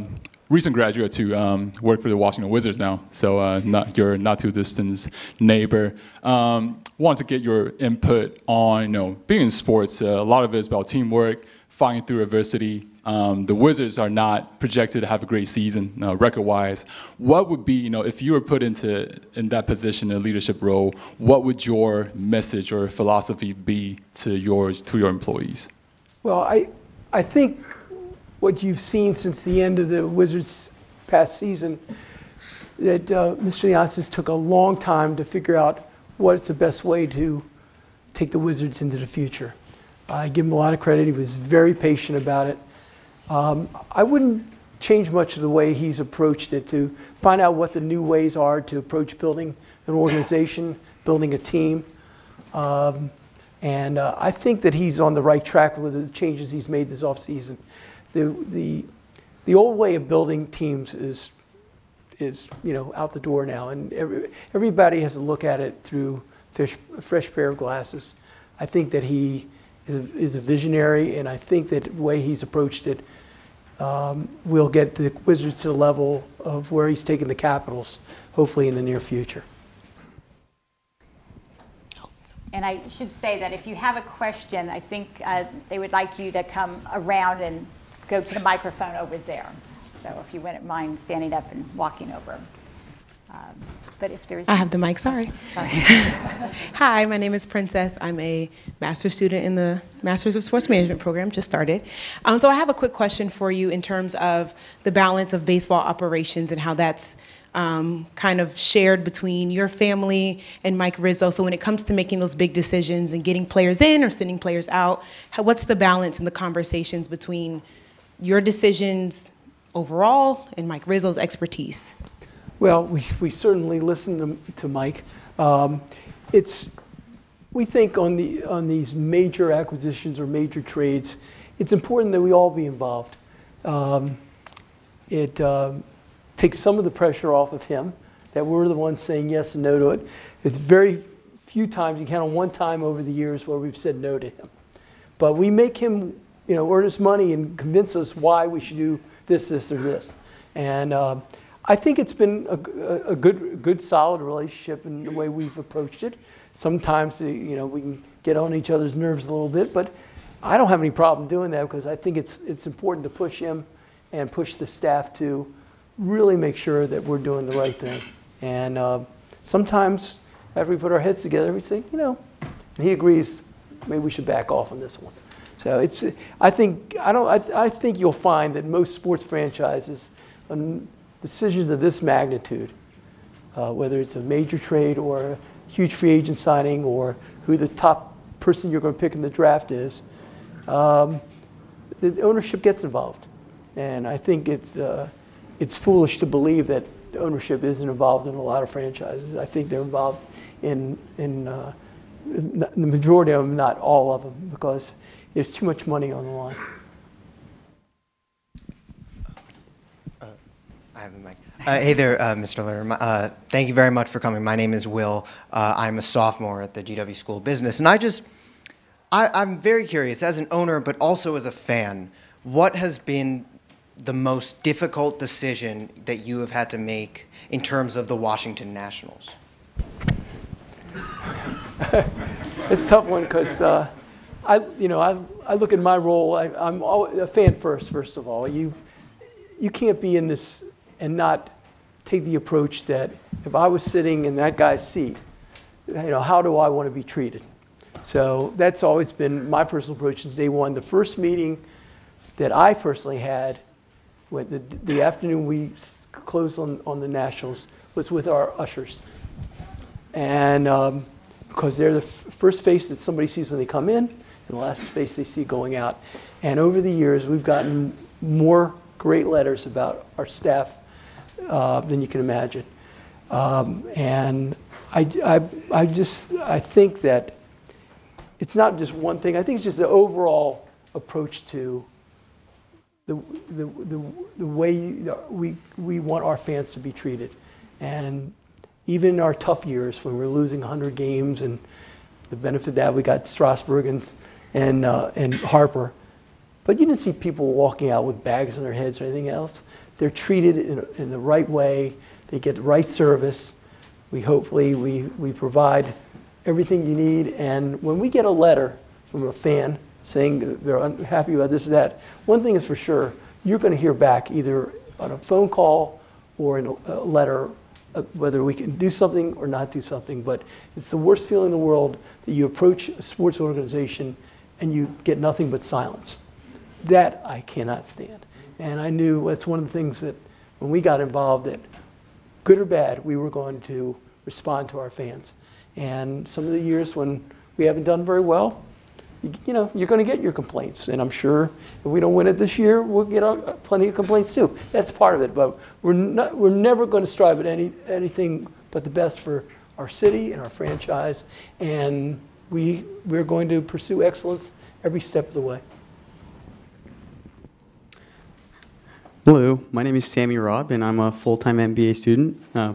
recent graduate to um, work for the Washington Wizards now, so uh, not your not too distant neighbor. Um, want to get your input on you know being in sports. Uh, a lot of it is about teamwork, fighting through adversity. Um, the Wizards are not projected to have a great season uh, record-wise. What would be you know if you were put into in that position, a leadership role? What would your message or philosophy be to your to your employees? Well, I I think what you've seen since the end of the Wizards' past season, that uh, Mr. Leonsis took a long time to figure out what's the best way to take the Wizards into the future. I give him a lot of credit. He was very patient about it. Um, I wouldn't change much of the way he's approached it to find out what the new ways are to approach building an organization, building a team. Um, and uh, I think that he's on the right track with the changes he's made this offseason the, the, the old way of building teams is, is you know, out the door now. And every, everybody has to look at it through fresh, fresh pair of glasses. I think that he is a, is a visionary, and I think that the way he's approached it um, will get the Wizards to the level of where he's taken the Capitals, hopefully in the near future. And I should say that if you have a question, I think uh, they would like you to come around and go to the microphone over there. So if you wouldn't mind standing up and walking over. Um, But if there's. I have the mic, sorry. Sorry. Hi, my name is Princess. I'm a master's student in the Masters of Sports Management program, just started. Um, so I have a quick question for you in terms of the balance of baseball operations and how that's um, kind of shared between your family and Mike Rizzo. So when it comes to making those big decisions and getting players in or sending players out, how, what's the balance in the conversations between your decisions overall and Mike Rizzo's expertise? Well, we, we certainly listen to, to Mike. Um, it's, we think on, the, on these major acquisitions or major trades, it's important that we all be involved. Um, it um, takes some of the pressure off of him, that we're the ones saying yes and no to it. It's very few times, you count on one time over the years where we've said no to him. But we make him, you know, earn us money and convince us why we should do this, this, or this. And um, I think it's been a, a, a good, good, solid relationship in the way we've approached it. Sometimes, uh, you know, we can get on each other's nerves a little bit, but I don't have any problem doing that because I think it's, it's important to push him and push the staff to really make sure that we're doing the right thing. And uh, sometimes, after we put our heads together, we say, you know, and he agrees, maybe we should back off on this one. So it's, I think, I don't, I, I think you'll find that most sports franchises, um, decisions of this magnitude, uh, whether it's a major trade or a huge free agent signing or who the top person you're going to pick in the draft is, um, the ownership gets involved. And I think it's, uh, it's foolish to believe that ownership isn't involved in a lot of franchises. I think they're involved in, in uh, the majority of them, not all of them, because there's too much money on the line. I have the mic. Uh, hey there, uh, Mr. Lerner. Uh, thank you very much for coming. My name is Will. Uh, I'm a sophomore at the GW School of Business, and I just, I, I'm very curious, as an owner, but also as a fan, what has been the most difficult decision that you have had to make in terms of the Washington Nationals? it's a tough one because uh, I, you know, I, I look at my role. I, I'm a fan first. First of all, you, you can't be in this and not take the approach that if I was sitting in that guy's seat, you know, how do I want to be treated? So that's always been my personal approach since day one. The first meeting that I personally had, the, the afternoon we closed on, on the Nationals, was with our ushers. And um, because they're the first face that somebody sees when they come in, the last face they see going out. And over the years, we've gotten more great letters about our staff uh, than you can imagine. Um, and I, I, I just I think that it's not just one thing. I think it's just the overall approach to the, the, the, the way we, we want our fans to be treated. And even in our tough years when we're losing 100 games and the benefit of that, we got Strasburg and, and, uh, and Harper. But you didn't see people walking out with bags on their heads or anything else they're treated in, in the right way, they get the right service. We hopefully we, we provide everything you need. And when we get a letter from a fan saying they're unhappy about this or that, one thing is for sure, you're going to hear back either on a phone call or in a letter uh, whether we can do something or not do something. But it's the worst feeling in the world that you approach a sports organization and you get nothing but silence. That I cannot stand. And I knew that's one of the things that when we got involved that good or bad, we were going to respond to our fans. And some of the years when we haven't done very well, you, you know, you're going to get your complaints. And I'm sure if we don't win it this year, we'll get uh, plenty of complaints too. That's part of it. But we're, not, we're never going to strive at any, anything but the best for our city and our franchise. And we, we're going to pursue excellence every step of the way. Hello, my name is Sammy Robb, and I'm a full-time MBA student. Uh,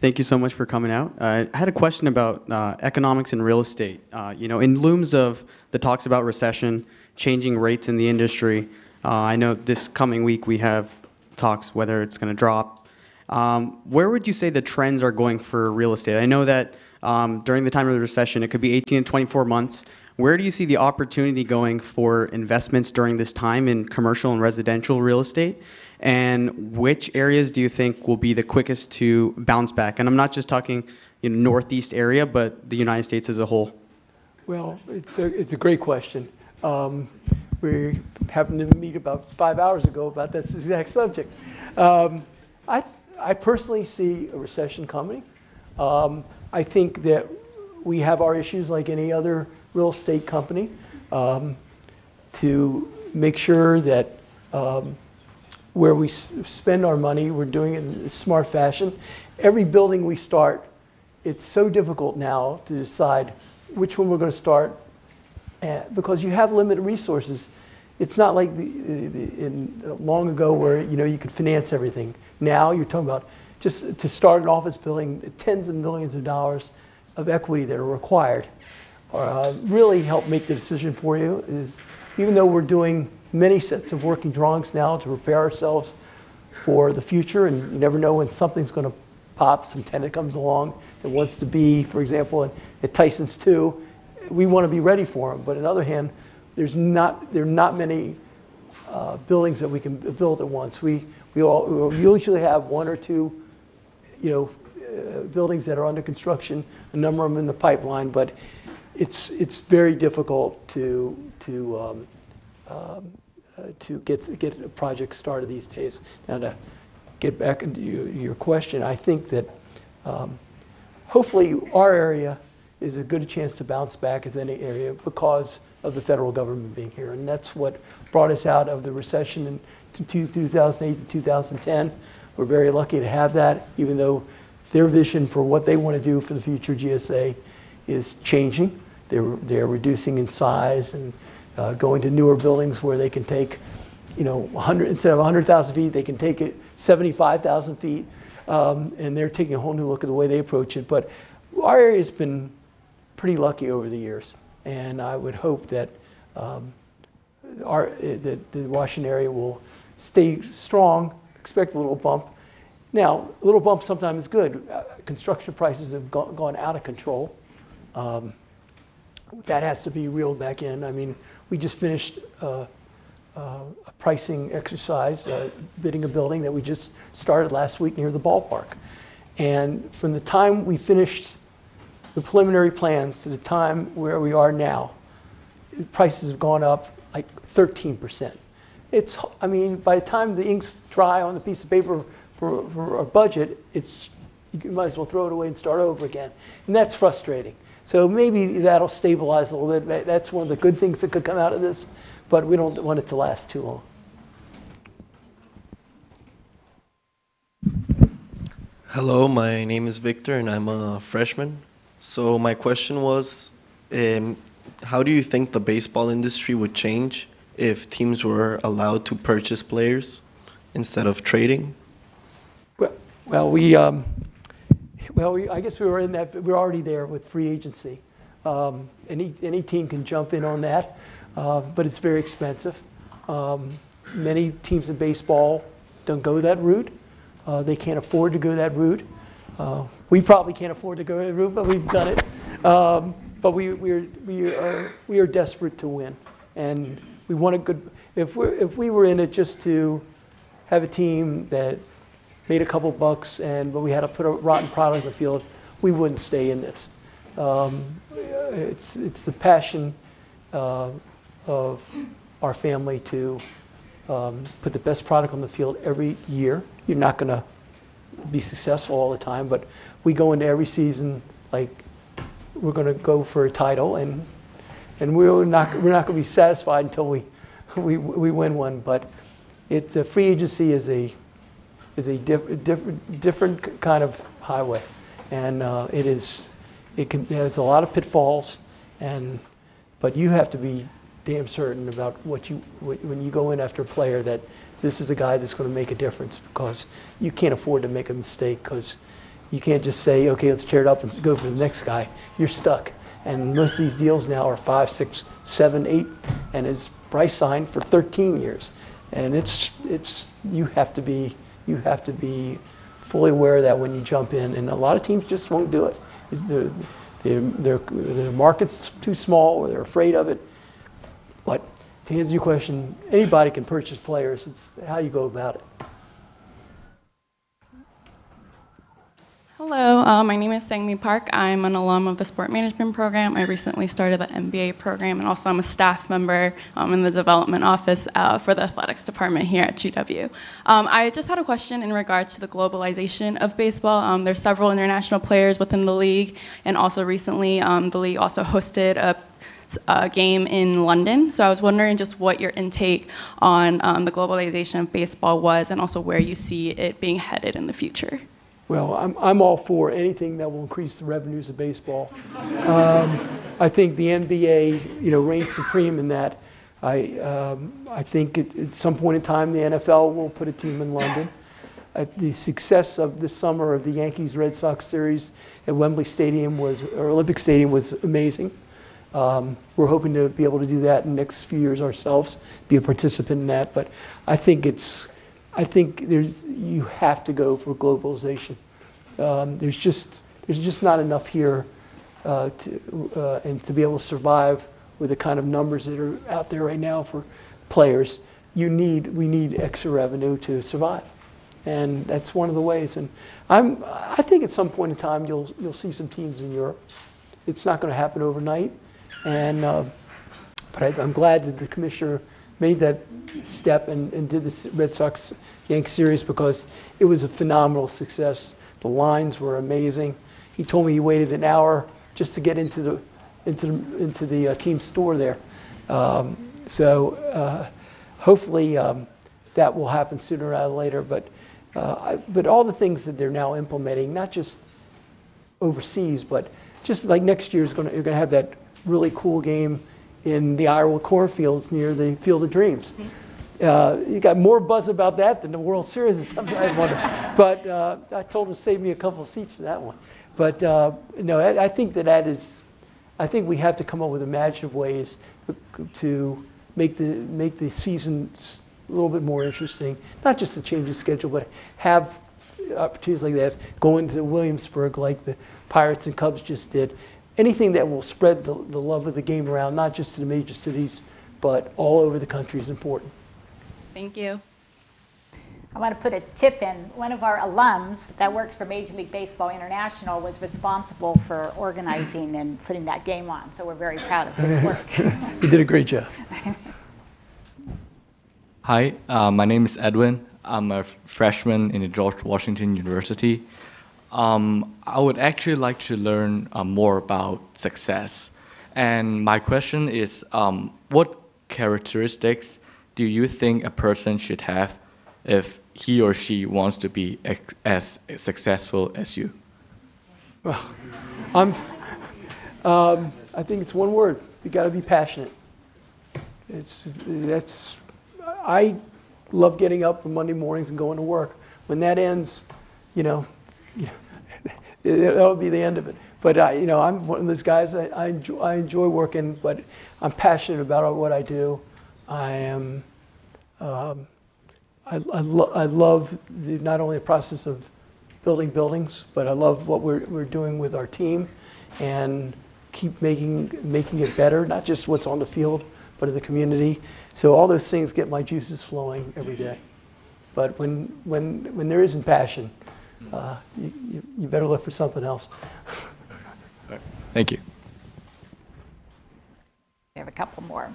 Thank you so much for coming out. Uh, I had a question about uh, economics and real estate. Uh, you know, in looms of the talks about recession, changing rates in the industry, uh, I know this coming week we have talks whether it's going to drop. Um, where would you say the trends are going for real estate? I know that um, during the time of the recession, it could be 18 to 24 months. Where do you see the opportunity going for investments during this time in commercial and residential real estate? And which areas do you think will be the quickest to bounce back? And I'm not just talking you know, northeast area, but the United States as a whole. Well, it's a, it's a great question. Um, we happened to meet about five hours ago about this exact subject. Um, I, I personally see a recession coming. Um, I think that we have our issues like any other real estate company um, to make sure that um, where we spend our money, we're doing it in a smart fashion. Every building we start, it's so difficult now to decide which one we're going to start uh, because you have limited resources. It's not like the, the, in, long ago where you know you could finance everything. Now you're talking about just to start an office building, tens of millions of dollars of equity that are required. Uh, really help make the decision for you is even though we're doing many sets of working drawings now to prepare ourselves for the future, and you never know when something's going to pop, some tenant comes along that wants to be, for example, at, at Tysons 2, we want to be ready for them. But on the other hand, there's not, there are not many uh, buildings that we can build at once. We, we, all, we usually have one or two, you know, uh, buildings that are under construction, a number of them in the pipeline, but it's, it's very difficult to, to, um, um, uh, to get, get a project started these days. Now, to get back into your, your question, I think that um, hopefully our area is as good a chance to bounce back as any area because of the federal government being here. And that's what brought us out of the recession in 2008 to 2010. We're very lucky to have that, even though their vision for what they want to do for the future GSA is changing. They're, they're reducing in size and uh, going to newer buildings where they can take, you know, 100, instead of 100,000 feet, they can take it 75,000 feet. Um, and they're taking a whole new look at the way they approach it. But our area's been pretty lucky over the years. And I would hope that um, our, eh, that the Washington area will stay strong, expect a little bump. Now, a little bump sometimes is good. Uh, Construction prices have gone, gone out of control. Um, That has to be reeled back in. I mean, we just finished uh, uh, a pricing exercise, uh, bidding a building that we just started last week near the ballpark. And from the time we finished the preliminary plans to the time where we are now, prices have gone up like 13%. It's, I mean, by the time the ink's dry on the piece of paper for, for our budget, it's, you might as well throw it away and start over again. And that's frustrating. So maybe that'll stabilize a little bit. That's one of the good things that could come out of this, but we don't want it to last too long. Hello, my name is Victor and I'm a freshman. So, my question was um, How do you think the baseball industry would change if teams were allowed to purchase players instead of trading? Well, well, we, um, well, we, I guess we were in that, we're already there with free agency. Um, any, any team can jump in on that, uh, but it's very expensive. Um, many teams in baseball don't go that route. Uh, they can't afford to go that route. Uh, we probably can't afford to go that route, but we've done it. Um, but we, we're, we, are, we are desperate to win. And we want a good, if, we're, if we were in it just to have a team that made a couple bucks and but we had to put a rotten product in the field, we wouldn't stay in this. Um, it's, it's the passion uh, of our family to um, put the best product on the field every year. You're not going to be successful all the time, but we go into every season like we're going to go for a title, and and we're not we're not going to be satisfied until we we we win one. But it's a free agency is a is a diff, different different kind of highway, and uh, it is it can a lot of pitfalls, and but you have to be damn certain about what you when you go in after a player that this is a guy that's going to make a difference because you can't afford to make a mistake because You can't just say, okay, let's tear it up and go for the next guy. You're stuck. And most of these deals now are five, six, seven, eight, and as Bryce signed for 13 years. And it's, it's, you have to be, you have to be fully aware of that when you jump in. And a lot of teams just won't do it. The, their, their market's too small or they're afraid of it. But to answer your question, anybody can purchase players. It's how you go about it. Hello, uh, my name is Sangmi Park. I'm an alum of the sport management program. I recently started the MBA program, and also I'm a staff member um, in the development office uh, for the athletics department here at GW. Um, I just had a question in regards to the globalization of baseball. Um, there's several international players within the league, and also recently um, the league also hosted a game in London. So I was wondering just what your intake on um, the globalization of baseball was, and also where you see it being headed in the future. Well, I'm, I'm all for anything that will increase the revenues of baseball. Um, I think the NBA, you know, reigns supreme in that. I, um, I think it, at some point in time, the NFL will put a team in London. The success of this summer of the Yankees Red Sox series at Wembley Stadium was, or Olympic Stadium was amazing. Um, we're hoping to be able to do that in the next few years ourselves, be a participant in that. But I think it's I think there's, you have to go for globalization. Um, there's, just, there's just not enough here uh, to, uh, and to be able to survive with the kind of numbers that are out there right now for players, you need, we need extra revenue to survive. And that's one of the ways. And I'm, I think at some point in time you'll, you'll see some teams in Europe. It's not going to happen overnight. And, uh, but I, I'm glad that the commissioner made that step and, and did the Red Sox Yankees series because it was a phenomenal success. The lines were amazing. He told me he waited an hour just to get into the into the, into the uh, team store there. Um, so uh, hopefully um, that will happen sooner rather than later. But uh, I, but all the things that they're now implementing, not just overseas, but just like next year is going to you're going to have that really cool game in the Iowa cornfields near the Field of Dreams. Uh, you got more buzz about that than the World Series at some I wonder. But uh, I told him to save me a couple of seats for that one. But uh, no, I, I, think that that is, I think we have to come up with a imaginative ways to make the, make the season a little bit more interesting. Not just to change the schedule, but have opportunities like that, going to Williamsburg like the Pirates and Cubs just did, anything that will spread the, the love of the game around, not just to the major cities, but all over the country is important. Thank you. I want to put a tip in. One of our alums that works for Major League Baseball International was responsible for organizing and putting that game on. So we're very proud of his work. he did a great job. Hi, uh, my name is Edwin. I'm a freshman in George Washington University. Um, I would actually like to learn uh, more about success. And my question is um, what characteristics do you think a person should have if he or she wants to be as successful as you? Well, I'm, um, I think it's one word. You got to be passionate. It's, that's, I love getting up on Monday mornings and going to work. When that ends, you know, that'll be the end of it. But I, you know, I'm one of those guys. I, I, enjoy, I enjoy working, but I'm passionate about what I do. I am. Um, I, I, lo I love the, not only the process of building buildings, but I love what we're, we're doing with our team, and keep making making it better. Not just what's on the field, but in the community. So all those things get my juices flowing every day. But when when when there isn't passion, uh, you, you better look for something else. Thank you. We have a couple more.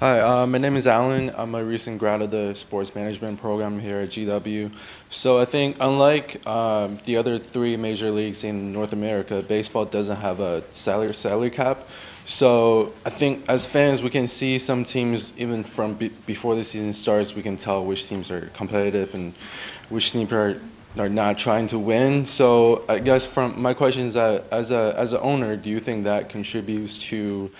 Hi, uh, my name is Alan. I'm a recent grad of the sports management program here at GW. So I think unlike um, the other three major leagues in North America, baseball doesn't have a salary salary cap. So I think as fans, we can see some teams even from be before the season starts. We can tell which teams are competitive and which teams are are not trying to win. So I guess from my question is that as a as an owner, do you think that contributes to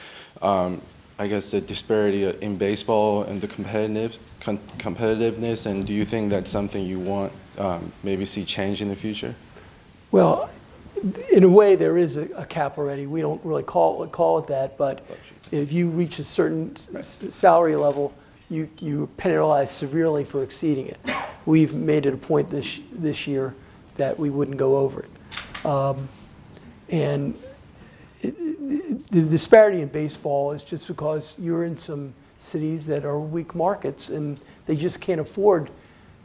um, I guess the disparity in baseball and the competitive com competitiveness, and do you think that's something you want um, maybe see change in the future? Well, in a way, there is a, a cap already. We don't really call it, call it that, but if you reach a certain s- salary level, you, you penalize severely for exceeding it. We've made it a point this, this year that we wouldn't go over it. Um, And it- it- the disparity in baseball is just because you're in some cities that are weak markets and they just can't afford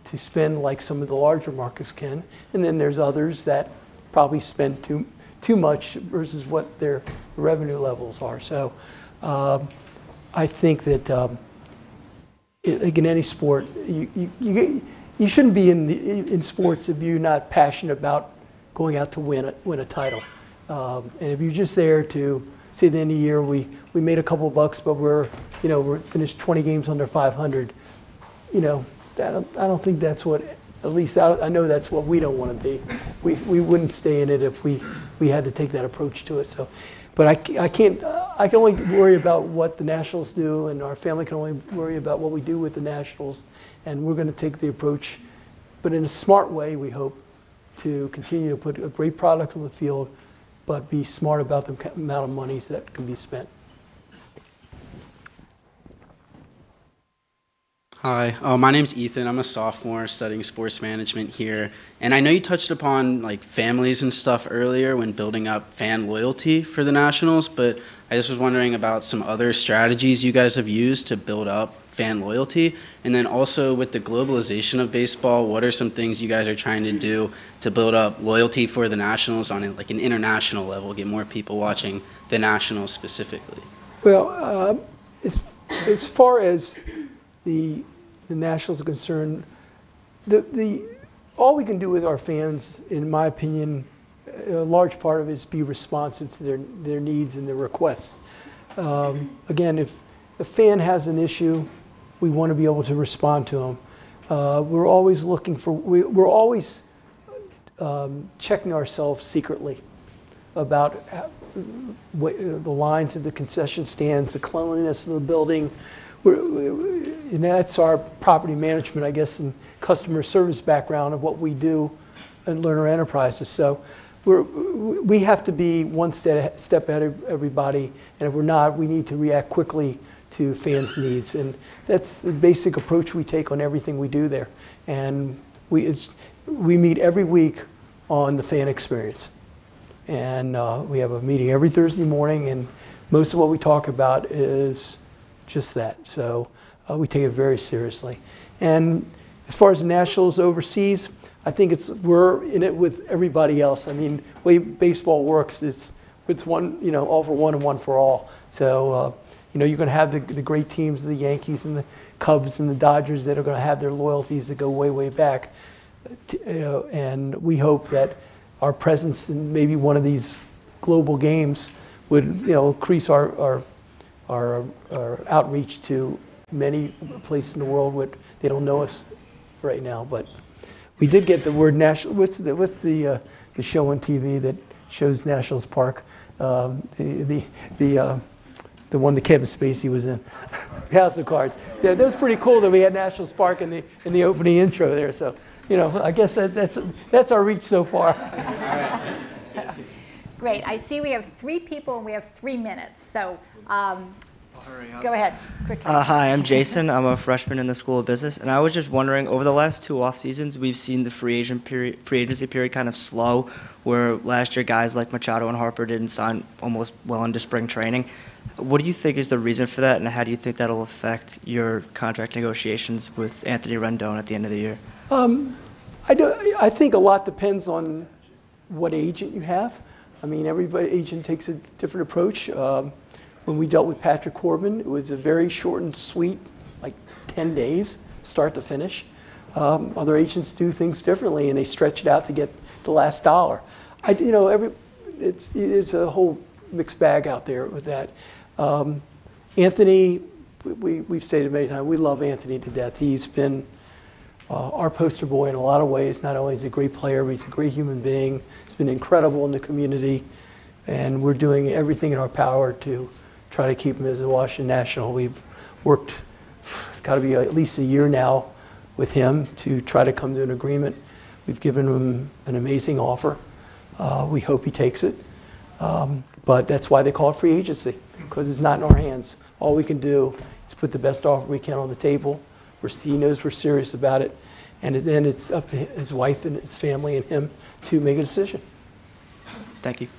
to spend like some of the larger markets can. And then there's others that probably spend too, too much versus what their revenue levels are. So um, I think that, um, like in any sport, you, you, you, you shouldn't be in, the, in sports if you're not passionate about going out to win a, win a title. Um, and if you're just there to say at the end of the year, we, we made a couple bucks, but we're, you know, we're finished 20 games under 500, you know, I don't, I don't think that's what, at least I, I know that's what we don't want to be. We, we wouldn't stay in it if we, we had to take that approach to it. So, but I, I can't, I can only worry about what the Nationals do, and our family can only worry about what we do with the Nationals. And we're going to take the approach, but in a smart way, we hope, to continue to put a great product on the field, but be smart about the amount of monies that can be spent. Hi, uh, my name's Ethan. I'm a sophomore studying sports management here. And I know you touched upon like families and stuff earlier when building up fan loyalty for the Nationals, but I just was wondering about some other strategies you guys have used to build up fan loyalty. And then also with the globalization of baseball, what are some things you guys are trying to do to build up loyalty for the Nationals on like an international level, get more people watching the Nationals specifically? Well, uh, as, as far as the, the Nationals are concerned, the, the, all we can do with our fans, in my opinion, a large part of it is be responsive to their, their needs and their requests. Um, again, if a fan has an issue, we want to be able to respond to them. Uh, we're always looking for, we, we're always um, checking ourselves secretly about how- what, the lines of the concession stands, the cleanliness of the building. We're, we- and that's our property management, I guess, and customer service background of what we do at Lerner Enterprises. So we're, we have to be one step, step ahead of everybody, and if we're not, we need to react quickly to fans' needs. And that's the basic approach we take on everything we do there. And we, we meet every week on the fan experience. And uh, we have a meeting every Thursday morning, and most of what we talk about is just that. So uh, we take it very seriously. And as far as Nationals overseas, I think it's we're in it with everybody else. I mean, way baseball works, it's it's one you know all for one and one for all. So uh, you know you're going to have the, the great teams, of the Yankees and the Cubs and the Dodgers that are going to have their loyalties that go way way back. T- You know, and we hope that our presence in maybe one of these global games would you know increase our our our, our outreach to many places in the world where they don't know us right now. But we did get the word national. What's the what's the uh, the show on TV that shows Nationals Park? Um, the the the uh, the one that Kevin Spacey was in, House of Cards. Yeah, that was pretty cool that we had Nationals Park in the in the opening intro there. So you know, I guess that, that's that's our reach so far. Great. I see we have three people and we have three minutes. So um, go ahead quickly. Uh, hi, I'm Jason. I'm a freshman in the School of Business, and I was just wondering, over the last two off seasons, we've seen the free agent period, free agency period kind of slow. Where last year guys like Machado and Harper didn't sign almost well into spring training. What do you think is the reason for that, and how do you think that'll affect your contract negotiations with Anthony Rendon at the end of the year? Um, I, do, I think a lot depends on what agent you have. I mean, every agent takes a different approach. Um, when we dealt with Patrick Corbin, it was a very short and sweet, like 10 days, start to finish. Um, other agents do things differently, and they stretch it out to get the last dollar. I, you know, every it's it's a whole mixed bag out there with that. Um, Anthony, we, we've stated many times, we love Anthony to death. He's been uh, our poster boy in a lot of ways. Not only is he a great player, but he's a great human being. He's been incredible in the community, and we're doing everything in our power to try to keep him as a Washington National. We've worked, it's got to be at least a year now with him to try to come to an agreement. We've given him an amazing offer. Uh, we hope he takes it. Um, but that's why they call it free agency, because it's not in our hands. All we can do is put the best offer we can on the table. We're, he knows we're serious about it. And then it's up to his wife and his family and him to make a decision. Thank you.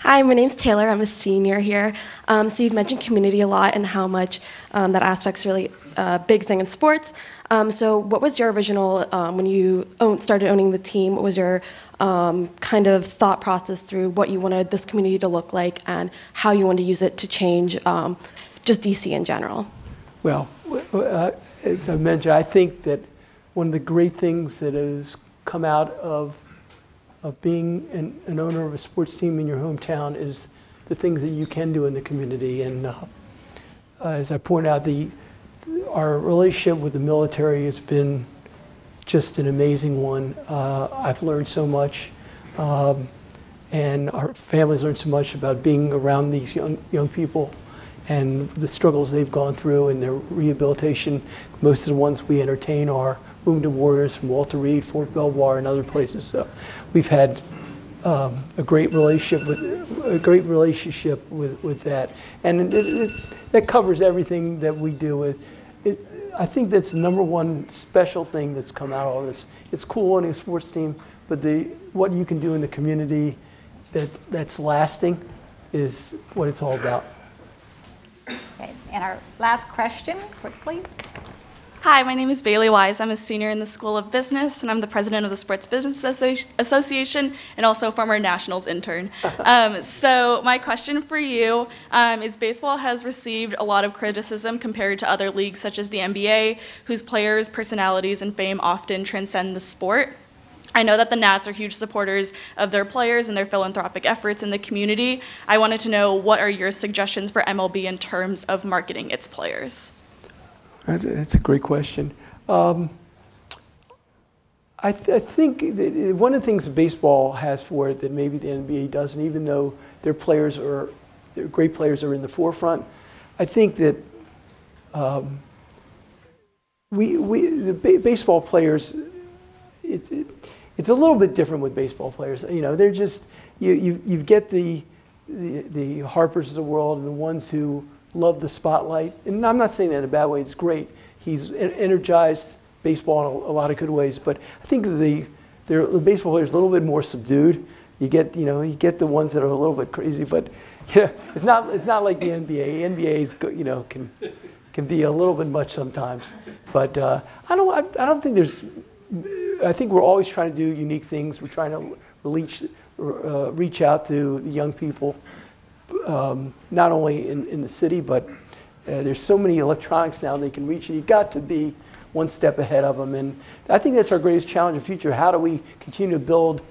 Hi, my name's Taylor. I'm a senior here. Um, so you've mentioned community a lot and how much um, that aspect's really a big thing in sports. Um, so what was your original, um, when you own, started owning the team, what was your um, kind of thought process through what you wanted this community to look like and how you wanted to use it to change um, just DC in general? Well, uh, as I mentioned, I think that one of the great things that has come out of of being an, an, owner of a sports team in your hometown is the things that you can do in the community. And uh, as I point out, the our relationship with the military has been just an amazing one. Uh, I've learned so much, um, and our families learned so much about being around these young young people and the struggles they've gone through and their rehabilitation. Most of the ones we entertain are wounded warriors from Walter Reed, Fort Belvoir, and other places. So we've had um, a great relationship with a great relationship with, with that, and it, it, that covers everything that we do. Is it, I think that's the number one special thing that's come out of all this. It's cool owning a sports team, but the what you can do in the community that that's lasting is what it's all about. Okay, and our last question, quickly. Hi, my name is Bailey Wise. I'm a senior in the School of Business, and I'm the president of the Sports Business Association and also former Nationals intern. um, so, my question for you um, is baseball has received a lot of criticism compared to other leagues such as the NBA, whose players, personalities, and fame often transcend the sport. I know that the Nats are huge supporters of their players and their philanthropic efforts in the community. I wanted to know what are your suggestions for MLB in terms of marketing its players? That's a, that's a great question. Um, I, th- I, think that one of the things baseball has for it that maybe the NBA doesn't, even though their players are, their great players are in the forefront, I think that um, we, we, the ba- baseball players, it, it's a little bit different with baseball players. You know, they're just, you, you, you get the, the, the Harpers of the world and the ones who love the spotlight. And I'm not saying that in a bad way, it's great. He's energized baseball in a, a lot of good ways, but I think the, the baseball players a little bit more subdued. You get, you know, you get the ones that are a little bit crazy, but yeah, it's not, it's not like the NBA. NBA is, you know, can, can be a little bit much sometimes. But uh, I, don't, I, I don't think there's, I think we're always trying to do unique things. We're trying to reach, uh, reach out to the young people um, not only in, in the city, but uh, there's so many electronics now they can reach, you've got to be one step ahead of them. And I think that's our greatest challenge in the future. How do we continue to build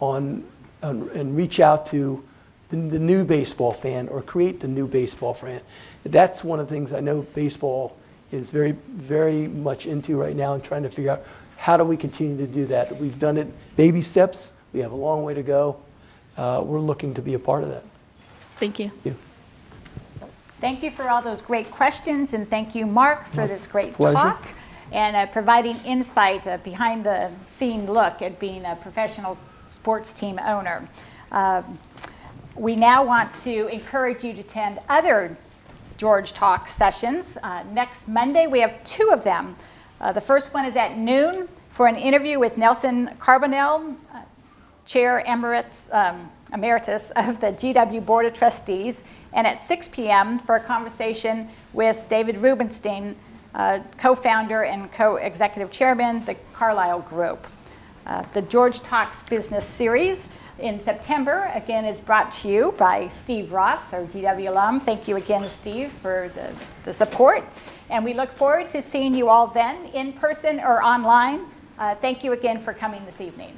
on, on and reach out to the, the, new baseball fan or create the new baseball fan? That's one of the things I know baseball is very, very much into right now and trying to figure out how do we continue to do that. We've done it baby steps. We have a long way to go. Uh, we're looking to be a part of that. Thank you. Thank you. Thank you for all those great questions, and thank you, Mark, for this great Pleasure. talk and uh, providing insight, uh, behind the scene look at being a professional sports team owner. Um, we now want to encourage you to attend other George Talk sessions. Uh, next Monday, we have two of them. Uh, the first one is at noon for an interview with Nelson Carbonell, uh, Chair Emirates. Um, Emeritus of the GW Board of Trustees, and at 6 p.m. for a conversation with David Rubenstein, uh, co-founder and co-executive chairman, the Carlyle Group. Uh, the George Talks Business Series in September, again, is brought to you by Steve Ross, our GW alum. Thank you again, Steve, for the, the support. And we look forward to seeing you all then, in person or online. Uh, thank you again for coming this evening.